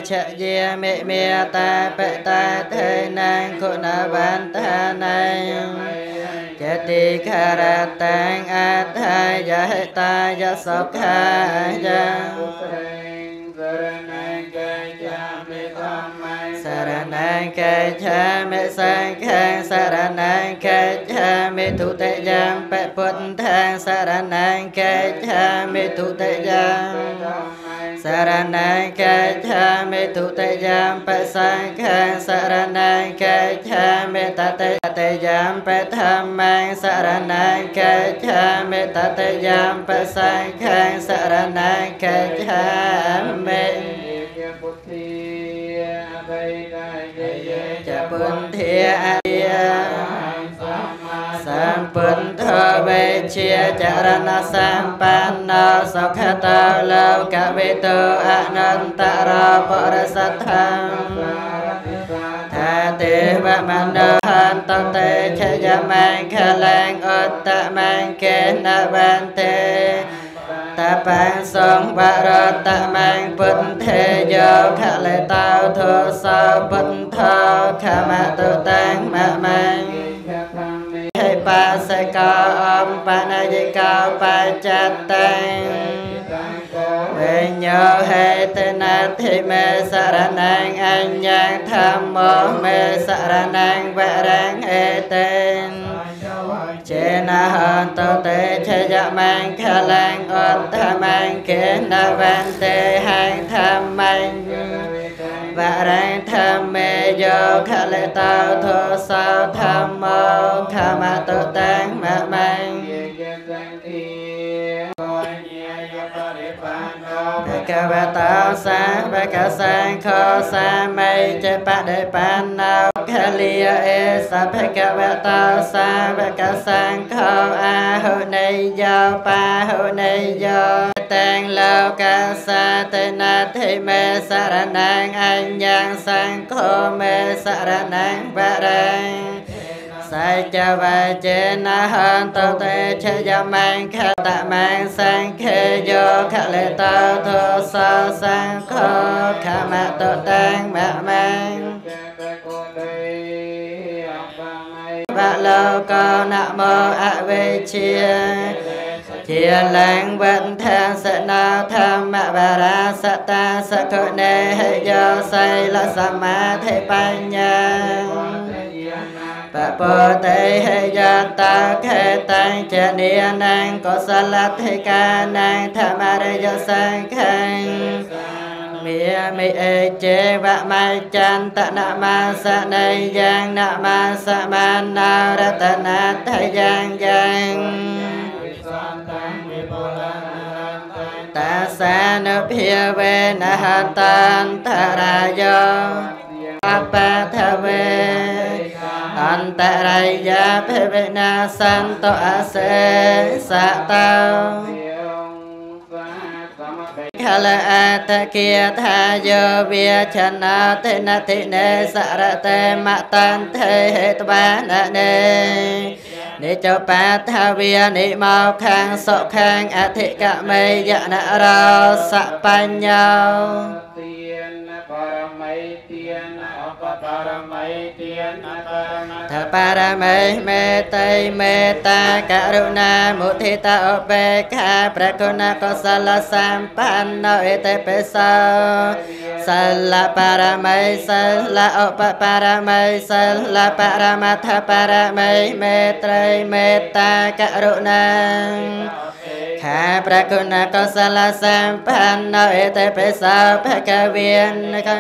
ពោឆយាមេមេតាបេតាថេនាងគុណវន្តានាងចតិការតាំងអថាយហេតាយសុខាយាសរណង្កេឆាមិសង្ឃังសរណង្កេឆាមិទុតិយ៉ាងបពុទ្ធាងសរណង្កេឆាមិទុតិយ៉ាង សរណង្កេឆាមិទុតិយ៉ាងបសង្ឃังសរណង្កេឆាមិតតិតិយ៉ាងបធម្មងសរណង្កេឆាមិតតិយ៉ាងបសង្ឃังសរណង្កេឆាមិចពុន្ធាអរិយសម្ពុទ្ធ វេជាចរណសម្បណ្ណសុខតោលោកវិទោអនន្តរបរិសទ្ធំថាទេវមណ្ឌហន្តតេឆយមង្ខលាងអត្តមង្ខេនវន្ទេតបាំសងបរតមង្ពុទ្ធេយោខលេតោធោសោពុទ្ធោខមតុតាំងមមង្ហេបាសិ កោអំបណយិកោបច្ចតេវិញ្ញោហេតនាធិមេសរណងអញ្ញធម្មោមេសរណងវរងអេតេនចេនហន្តតេឆយមង្ខលាងអត្តមង្ខេនវន្ទេហេធម្មញ្ញវ រងធម្មេយោខលតោធោសោធម្មោខមតុតាំងមមញ្បកវតោសាបកសង្ឃោសាមិចេបដិបណ្ណោខលិយអេសភកវតោសាបកសង្ឃោអាហុនិយោបាហុនិយោតាំងលោកសាតនាធិមេសរណងអញ្ញ ងសង្ឃោមេសរណងបរងសច្ចវចេនហន្តតេឆយមង្ខតមង្សង្ខេយោខលេតោទោសសង្ឃោខមតតាំងមមង្បលោកោនមោអវេជាជាឡើងវន្ធាសនាធម្ម បរាសតាសកុណេយោសៃលសមាធិបញ្ញាបពោតេហេយតាខេតាំងចនីនាងកុសលធិកានាងធម្មរយសង្ឃังមេមិអេចេវមច្ចន្តនមសនេយ៉ាងនមសមាននារតនាថយ៉ាងយ៉ាងតាសានុភាវេនហតន្តរាយោអបថវេ អន្តរាយាភិវិណាសន្តអសេសតោខលអតគាថាយោវាចនាតិនតិនេសរតេមតន្តេហេតវាននេនិចបាថាវានិមកខាងសុខាងអធិកមេយនរោសបញ្ញោទានបរមីទាន អបបរមីទានអបរមថបរមេមេតៃមេតាករុណាមុទិតាឧបេខាប្រគុណកុសលសម្បណ្ណអេតេបេសោសិលបរមីសិលឧបបរមីសិលបរមថបរមីមេត្រីមេតាករុណាខាប្រគុណកុសលសម្បណ្ណអេតេបេសោភកវៀនក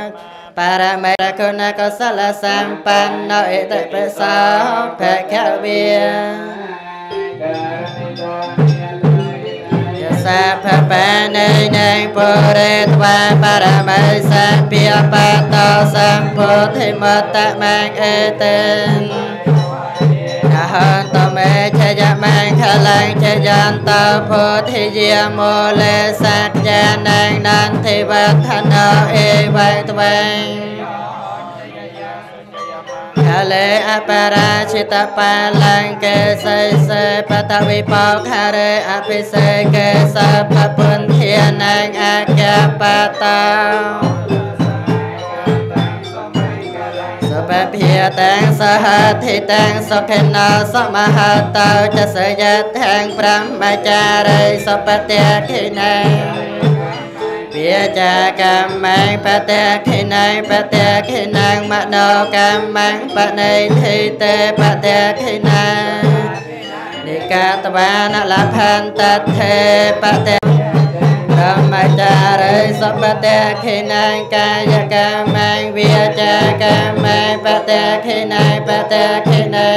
បរមេរគុណកុសលសម្បណ្ណអេតេបេសោភកវៀយសាភបានេណៃពុរេត្ហន្តមេឆយមង្ខលង្ចយន្តពុទ្ធិយាមូលេសក្យានាងនន្តិវធនោអេវៃត្វេលេអបរាជិតបាលង្កេសេសេបតវិបោខារេអភិសេកេសភពុន្ធានងអគ្គបតោ វេភិតាំងសហធិតាំងសុខិណោសមហតោចសយតាំងប្រមចារីសុបតិខិណេវាចាកម្មังបតេខិណៃបតេខិណងមនោកម្មังបណៃធិតេបតេខិណានិកាតវានលភន្តតេបតេ ធម្មចារិសពតេខិណងកាយកម្មังវាចាកម្មังបតេខិណៃបតេខិណៃ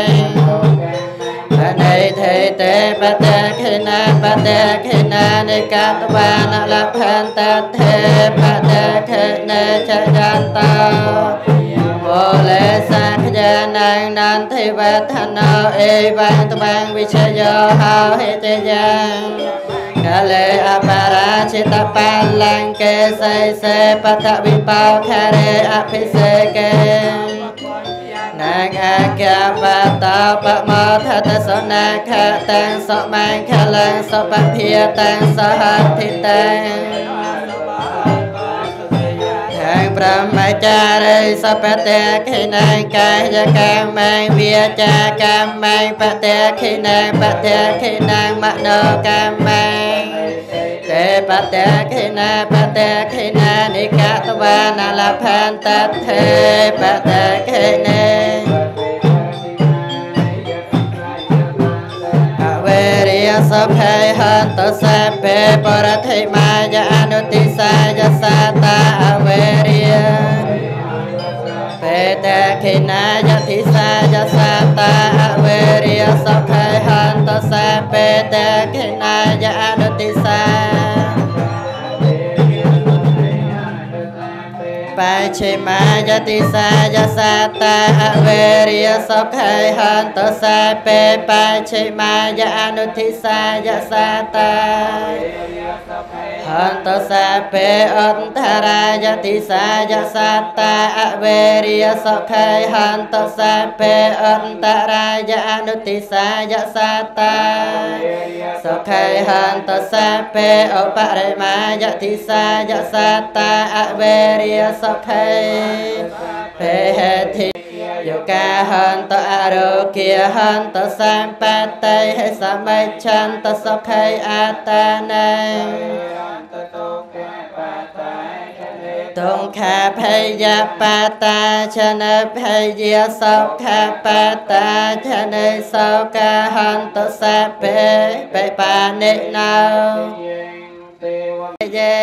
បណៃថេតេបតេខិណាបតេខិណានិកតវានលភន្តថេបតេខិនេចយន្តោបលេសាខយានាងនន្តិវធនោអេវតបាងវិជយោហោហេតយ៉ាង កលេអបរាជិតបាលង្កេសៃសេបតវិបោខរេអភិសេកេនាងអគ្គបតោបមោថតសនាខតាំងសមាងខលੰសពភិយតាំងសហធិតាំងខាង ប្រមចារិសពតេខិណៃកាយកម្មមេវាចាកម្មមេបតេខិណៃបតេខិណៃមនោកម្មមេទេបតេខិណៃបតេខិណៃនិកតវានលផន្តថេបតេខិណៃសភេហតសេបេបរតិមាយអនុតិសាយសតាអវេរិ តេខិណាយតិសាយសាតាអវេរិយសភ័យហន្តសេពេតេខិណាយអនុតិសា ឆិមាយតិសាយសាតាអវេរិយសុខៃហន្តសាពេបច្ឆិមាយអនុធិសាយសាតាហន្តសាពេអន្តរាយតិសាយសាតាអវេរិយសុខៃហន្តសាពេអន្តរាយអនុទិសាយសាតាសុខៃហន្តសាពេឧបរិមាយតិសាយសាតាអវេរិយសុខៃពេហេធិយោកាហន្តអរោគាហន្តសម្បត្តិហេសមិច្ឆន្តសុខៃអតានេទុងខាភយបតាចនភយសុខបតាចនិសោកាហន្តសពេបេបានិណោ យេ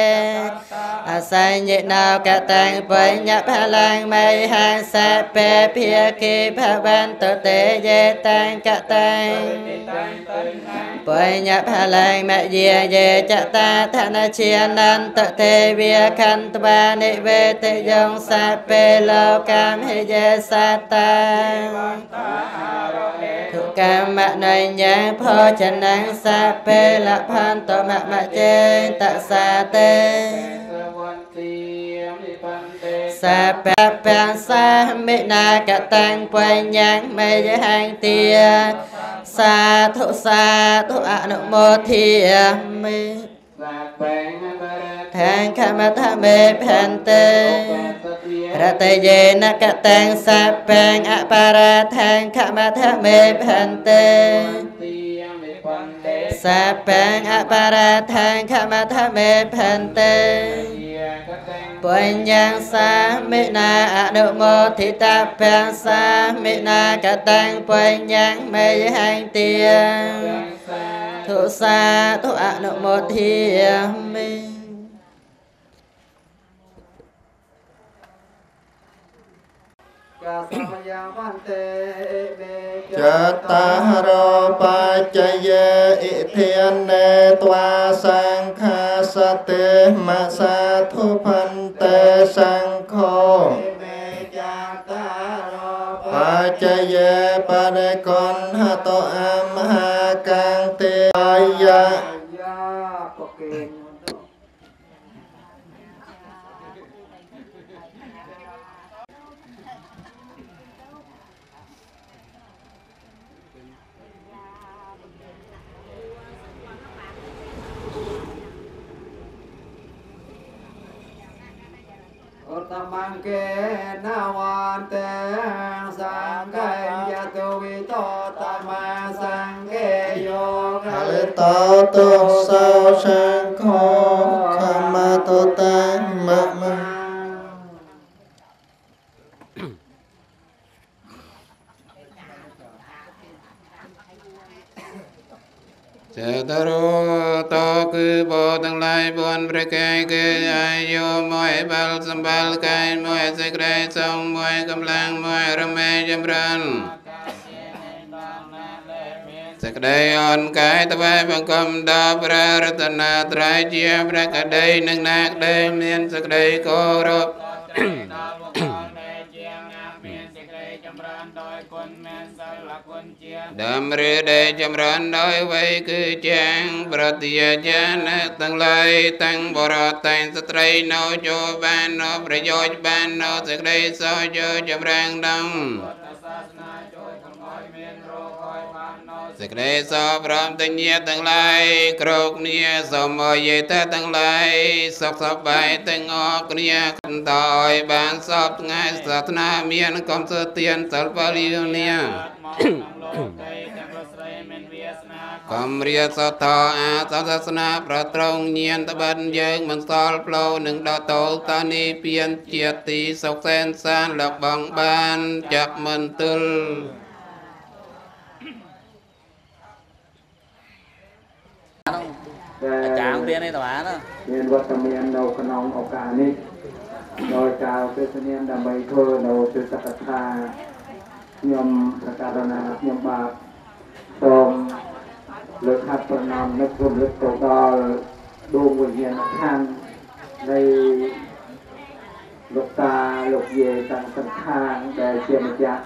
អសញ្ញណោកតាំងបញ្ញផលាំងមៃហាសពេភិគិភវន្តទេយេតាំងកតាំងបញ្ញផលាំងមយាយេចតាធនជានន្តទេវាខន្តវានិវេតយងសពេលោកំហិយេសតាទុកម្មណញ្ញភោចនង្សពេលផន្តមមចេតសាទេសាបបាសាមិណាកតាំងបញ្ញាំមេយហង្ទាសាធុសាធុអនុមោធាមិថាងខមថាមេផន្តេរតយេនកតាំងសាបាំងអបរាថាងខមថាមេផន្តេសាបាំងអបរាថាងខមថាមេផន្តេ បញ្ញសាមិណាអនុមោទិតាបាំងសាមិណាកតាំងបញ្ញមេហង្ទាទុសាទុអនុមោធាមិកាសមយាវន្តេមេ ចចតារោបច្ចយេអិធានេត្វាសង្ខាសតិមសាធុផន្តេសង្ឃោមេចាតារោបច្ចយេបរិកុណហតោអមហាកាំងទេអាយៈ យាបកេន ច ឧត្តមង្កេណាវន្តេសង្កេយតុវិតតមសង្កេយោកហលិលេតតតោ សោសង្ឃោខមតតាមមចេតរោតគឺបោទាំងឡាយបួនព្រះកាយគឺអាយុមួយបាល់សម្បាល់កាយមួយសេចក្តីសងមួយកម្លាំងមួយរមែចម្រើនសេចក្តីអនកាយតវ៉ែបង្គំដល់ព្រះរតនត្រ័យជាព្រះកដីនឹងណាក្តីមានសេចក្តីគោរពដល់ ណជាដំរឿដែលចម្រើនដោយវ័យគឺជាងប្រតិយាចានទាំងឡាយទាំងបរតទាំងស្ត្រីនៅចូលបាននៅប្រយោជន៍បាននៅសេចក្តីសោជចម្រើនដំសា សេចក្តីសោព្រមទាំងញាតិទាំងឡាយគ្រប់គ្នាសូមឲ្យយេតាទាំងឡាយសុខសប្បាយទាំងអស់គ្នាកន្តឲ្យបានសពថ្ងៃសាសនាមាន កំសើទៀនសិលពលីលាមកក្នុងលោកដីទាំងប្រស្រីមានវាសនាកំរាសតោអាសសាសនាប្រត្រង់ញៀនតបិនយើងមិនសល់ផ្លូវនឹងដល់តោតានីពៀនជាទីសុខសែនសានលកបងបានចាក់មិនទល់ អាចារ្យរៀនឯតាបានណាមានវត្តមាននៅក្នុងឱកាសនេះដោយការទេសនាដើម្បីធ្វើនៅទិសកថាខ្ញុំប្រកាសណាខ្ញុំបាទសូមលើកហាត់ប្រណម្យនឹករំលឹកទៅដល់ដួងវិញ្ញាណក្ខន្ធនៃលោកតាលោកយាយតាំងសង្ខាងដែលជាម្ចាស់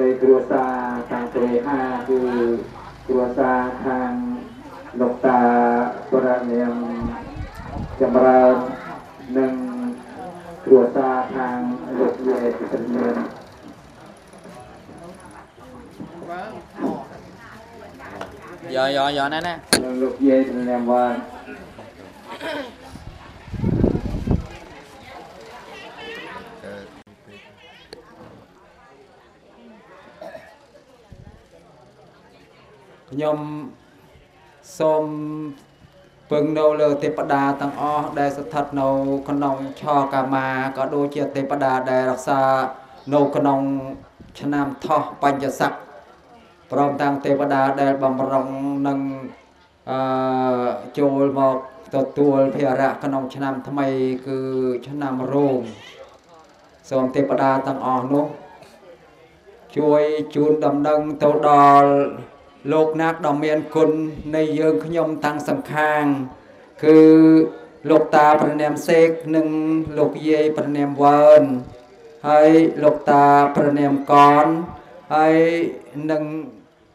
នៃគ្រួសារតាំងព្រះហាគឺគ្រួសារខាង លោកតាប្រនាមចម្រើននិងគ្រួសារខាងលោកយាយពិសិដ្ឋមានយកយកយកណែណានិងលោកយាយប្រនាមវ៉ាខ្ញុំ សូមពឹងនៅលើទេពតាទាំងអស់ដែលស្ថិតនៅក្នុងឆកាមាក៏ដូចជាទេពតាដែលរក្សានៅក្នុងឆ្នាំថោះបញ្ញស័កព្រមទាំងទេវតាដែលបំរុងនឹងអឺចូលមកទទួលភារៈក្នុងឆ្នាំថ្មីគឺឆ្នាំរោងសូមទេពតាទាំងអស់នោះ ជួយជូនដំណឹងទៅដល់ លោកណាក់ដ៏មានគុណនៃយើងខ្ញុំតាំងសង្ខាង គឺលោកតាប្រណាមសេកនិងលោកយាយប្រណាមវើនហើយលោកតាប្រណាមកនហើយនិង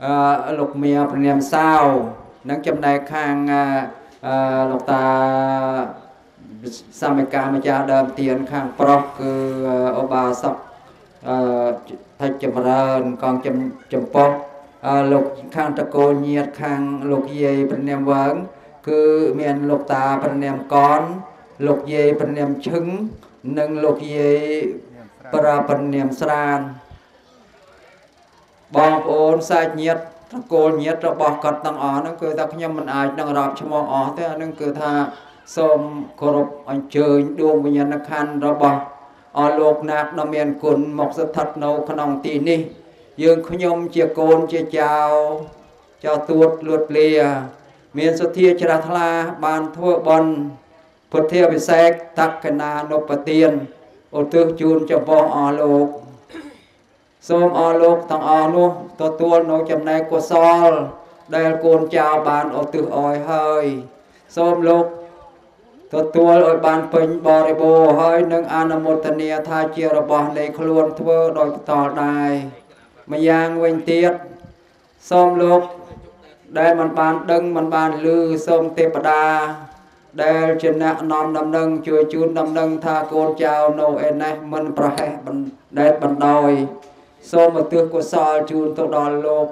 អឺលោកមៀប្រណាមសាវនិងចំណែកខាងអឺអឺលោកតាសមិកាម្ចាស់ដើមទៀនខាងប្រុសគឺអូបាសកអឺថច្ចចម្រើនកងចំចំពោះអឺ លោកខាងតកូលញាតខាងលោកយាយព្រះនាមវើងគឺមានលោកតាព្រះនាមកនលោកយាយព្រះនាមឈឹងនិងលោកយាយប្រាព្រះនាមស្រានបងប្អូនសាច់ញាតិតកូលញាតិរបស់គាត់ទាំងអស់ហ្នឹងគឺថាខ្ញុំមិនអាចនឹងរាប់ឈ្មោះអស់ទេអាហ្នឹងគឺថាសូមគោរពអញ្ជើញដួងវិញ្ញាណក្ខន្ធរបស់អស់លោកណាកដ៏មានគុណមកស្ថិតនៅក្នុងទីនេះ យើងខ្ញុំជាកូនជាចៅចៅទួតលួតលា មានសទ្ធាជ្រះថ្លាបានធ្វើបន់ពុទ្ធាវិសេកតក្កណានុបទានឧទ្ទិសជូនចំពោះអស់លោកសូមអរលោកទាំងអស់នោះទទួលនៅចំណែកកុសល ដែលកូនចៅបានឧទ្ទិសអោយហើយ សូមលោកទទួលឲ្យបានពេញបរិបូរណ៍ហើយនឹងអនុមោទនាថាជារបស់នៃខ្លួនធ្វើដោយបន្តដែរ ម្យ៉ាងវិញទៀតសូមលោកដែលមិនបានដឹងមិនបានឮសូមទេពតាដែលជាអ្នកនាំដំណឹងជួយជូនដំណឹងថាកូនចៅនៅឯនេះមិនប្រហែសដែលបណ្ដោយសូមមកទិសកុសលជូនទៅដល់លោក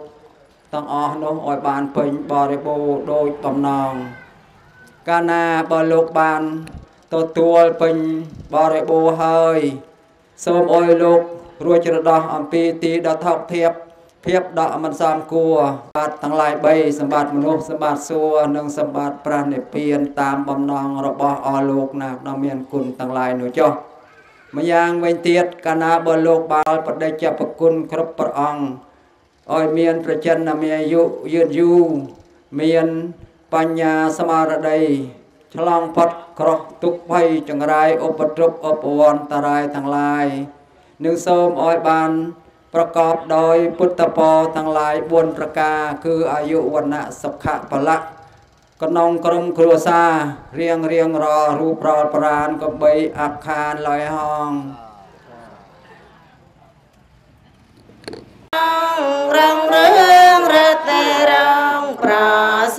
ទាំងអស់នោះឲ្យបានពេញបរិបូរដោយបំណងកាលណាបើលោកបានទទួលពេញបរិបូរហើយសូមអោយលោក រួចរដោះអំពីទីដថោកធៀបភាពដកមិនសមគួរបាត់ទាំងឡាយ3សម្បត្តិមនុស្សសម្បត្តិសួគ៌និងសម្បត្តិព្រះនិព្វានតាមបំណងរបស់អស់លោកណាដ៏មានគុណទាំងឡាយនោះចុះម្យ៉ាងវិញទៀតកាលណាបើលោកបាល់បដិជ្ជប្រគុណគ្រប់ព្រះអង្គឲ្យមានប្រចិនមានអាយុយឺនយូរមានបញ្ញាស្មារតីឆ្លងផុតក្រោះទុក្ខភ័យចង្រៃឧបទ្រពឧបវន្តរាយទាំងឡាយ នឹងសូមឲ្យបានប្រកបដោយពុទ្ធពរទាំងឡាយ4ប្រការគឺអាយុវណ្ណៈសុខៈពលៈក្នុងក្រុមគ្រួសាររៀងរៀងររូបប្រលប្រានក៏បីអខានឡើយហងរងរឿងរត់តែរងប្រ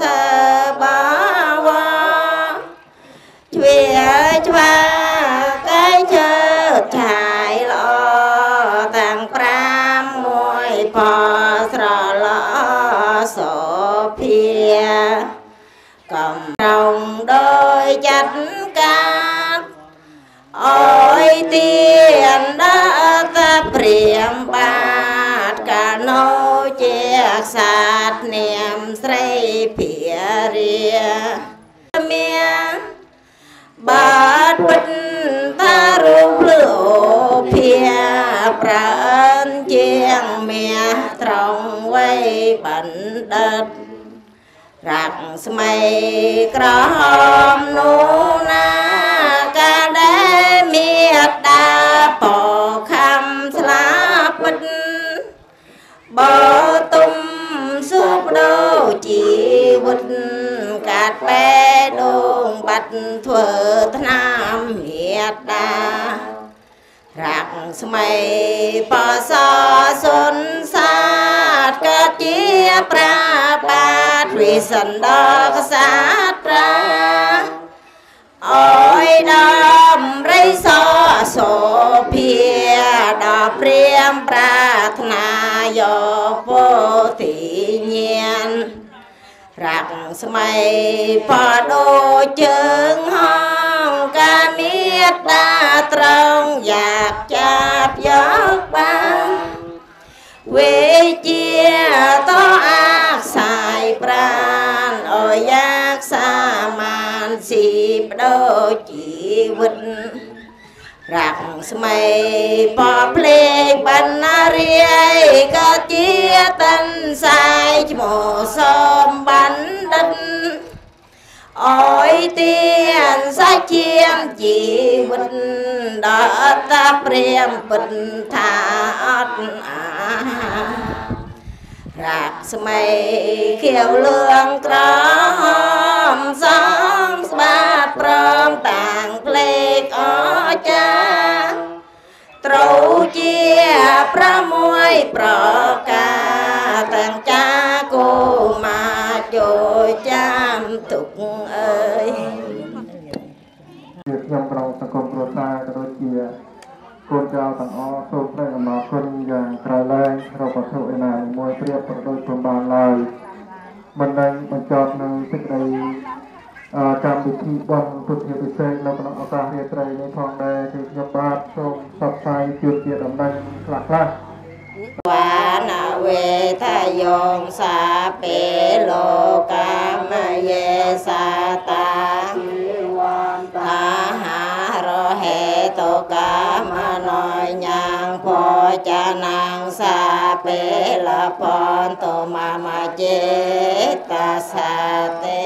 សើ សូភាកំរងដោយចាត់ការអើយទៀនដល់តាព្រាមបាទកាលណូជាសាទនាមស្រីភារាមានបាទពិតតារូបលូ បណ្ឌិតរាក់ស្មៃក្រហមនោះណាកាដែលមានតាបខំស្លាប់ពិតបើទុំសុបដោជីវិតកាត់បែដងបាត់ធ្វើថ្នាំមេត្តារាក់ស្មៃបសសុនសាទ កើតជាប្រាបាទវិសិនដល់កសាត្រាអើយដំរីសសូភាដល់ព្រាមប្រាថ្នាយកពោធិញ្ញាណរាក់ស្មៃបដូចជើងហងការមានតាត្រង់យ៉ាប់ចាប់យកបានវេជា តអាសាយប្រានអោយយ៉ាកសាមានស៊ីបដូចជីវិតរាក់ស្មៃបភ្លេងបណ្ណារាយក៏ជាតិនសាយឈ្មោះសំបណ្ឌិតអើយទៀនសាច់ជាងជីវិតដល់តាព្រាមពិតថាអត់អា រាក់ស្មៃខៀវលឿងក្រហមសំស្បាតព្រមតាំងផ្លេកអចាត្រូវជា6ប្រការទាំងចាគូមកជួយចាំទុកអើយជាខ្ញុំក្រុមសង្គមគ្រួសារក៏ដូចជា កូនចៅទាំងអស់សូមព្រះអំណរគុណយ៉ាងក្រៃលែងរកវត្ថុឯណាមួយព្រៀបប្រដូចពុំបានឡើយមិននឹងបញ្ចប់នឹងសេចក្តីអឺកម្មវិធីបុណ្យពុទ្ធិពិសេសនៅក្នុងឱកាសរាត្រីនេះផងដែរគឺខ្ញុំបាទសូមសព្វផ្សាយជូនជាដំណឹងខ្លះៗវានវេทะយងសាពេលោកមយេសាតាតាហារហេ តកាមណយញាងភោចានាងសាពេលពនតុមមចេតាសាទេ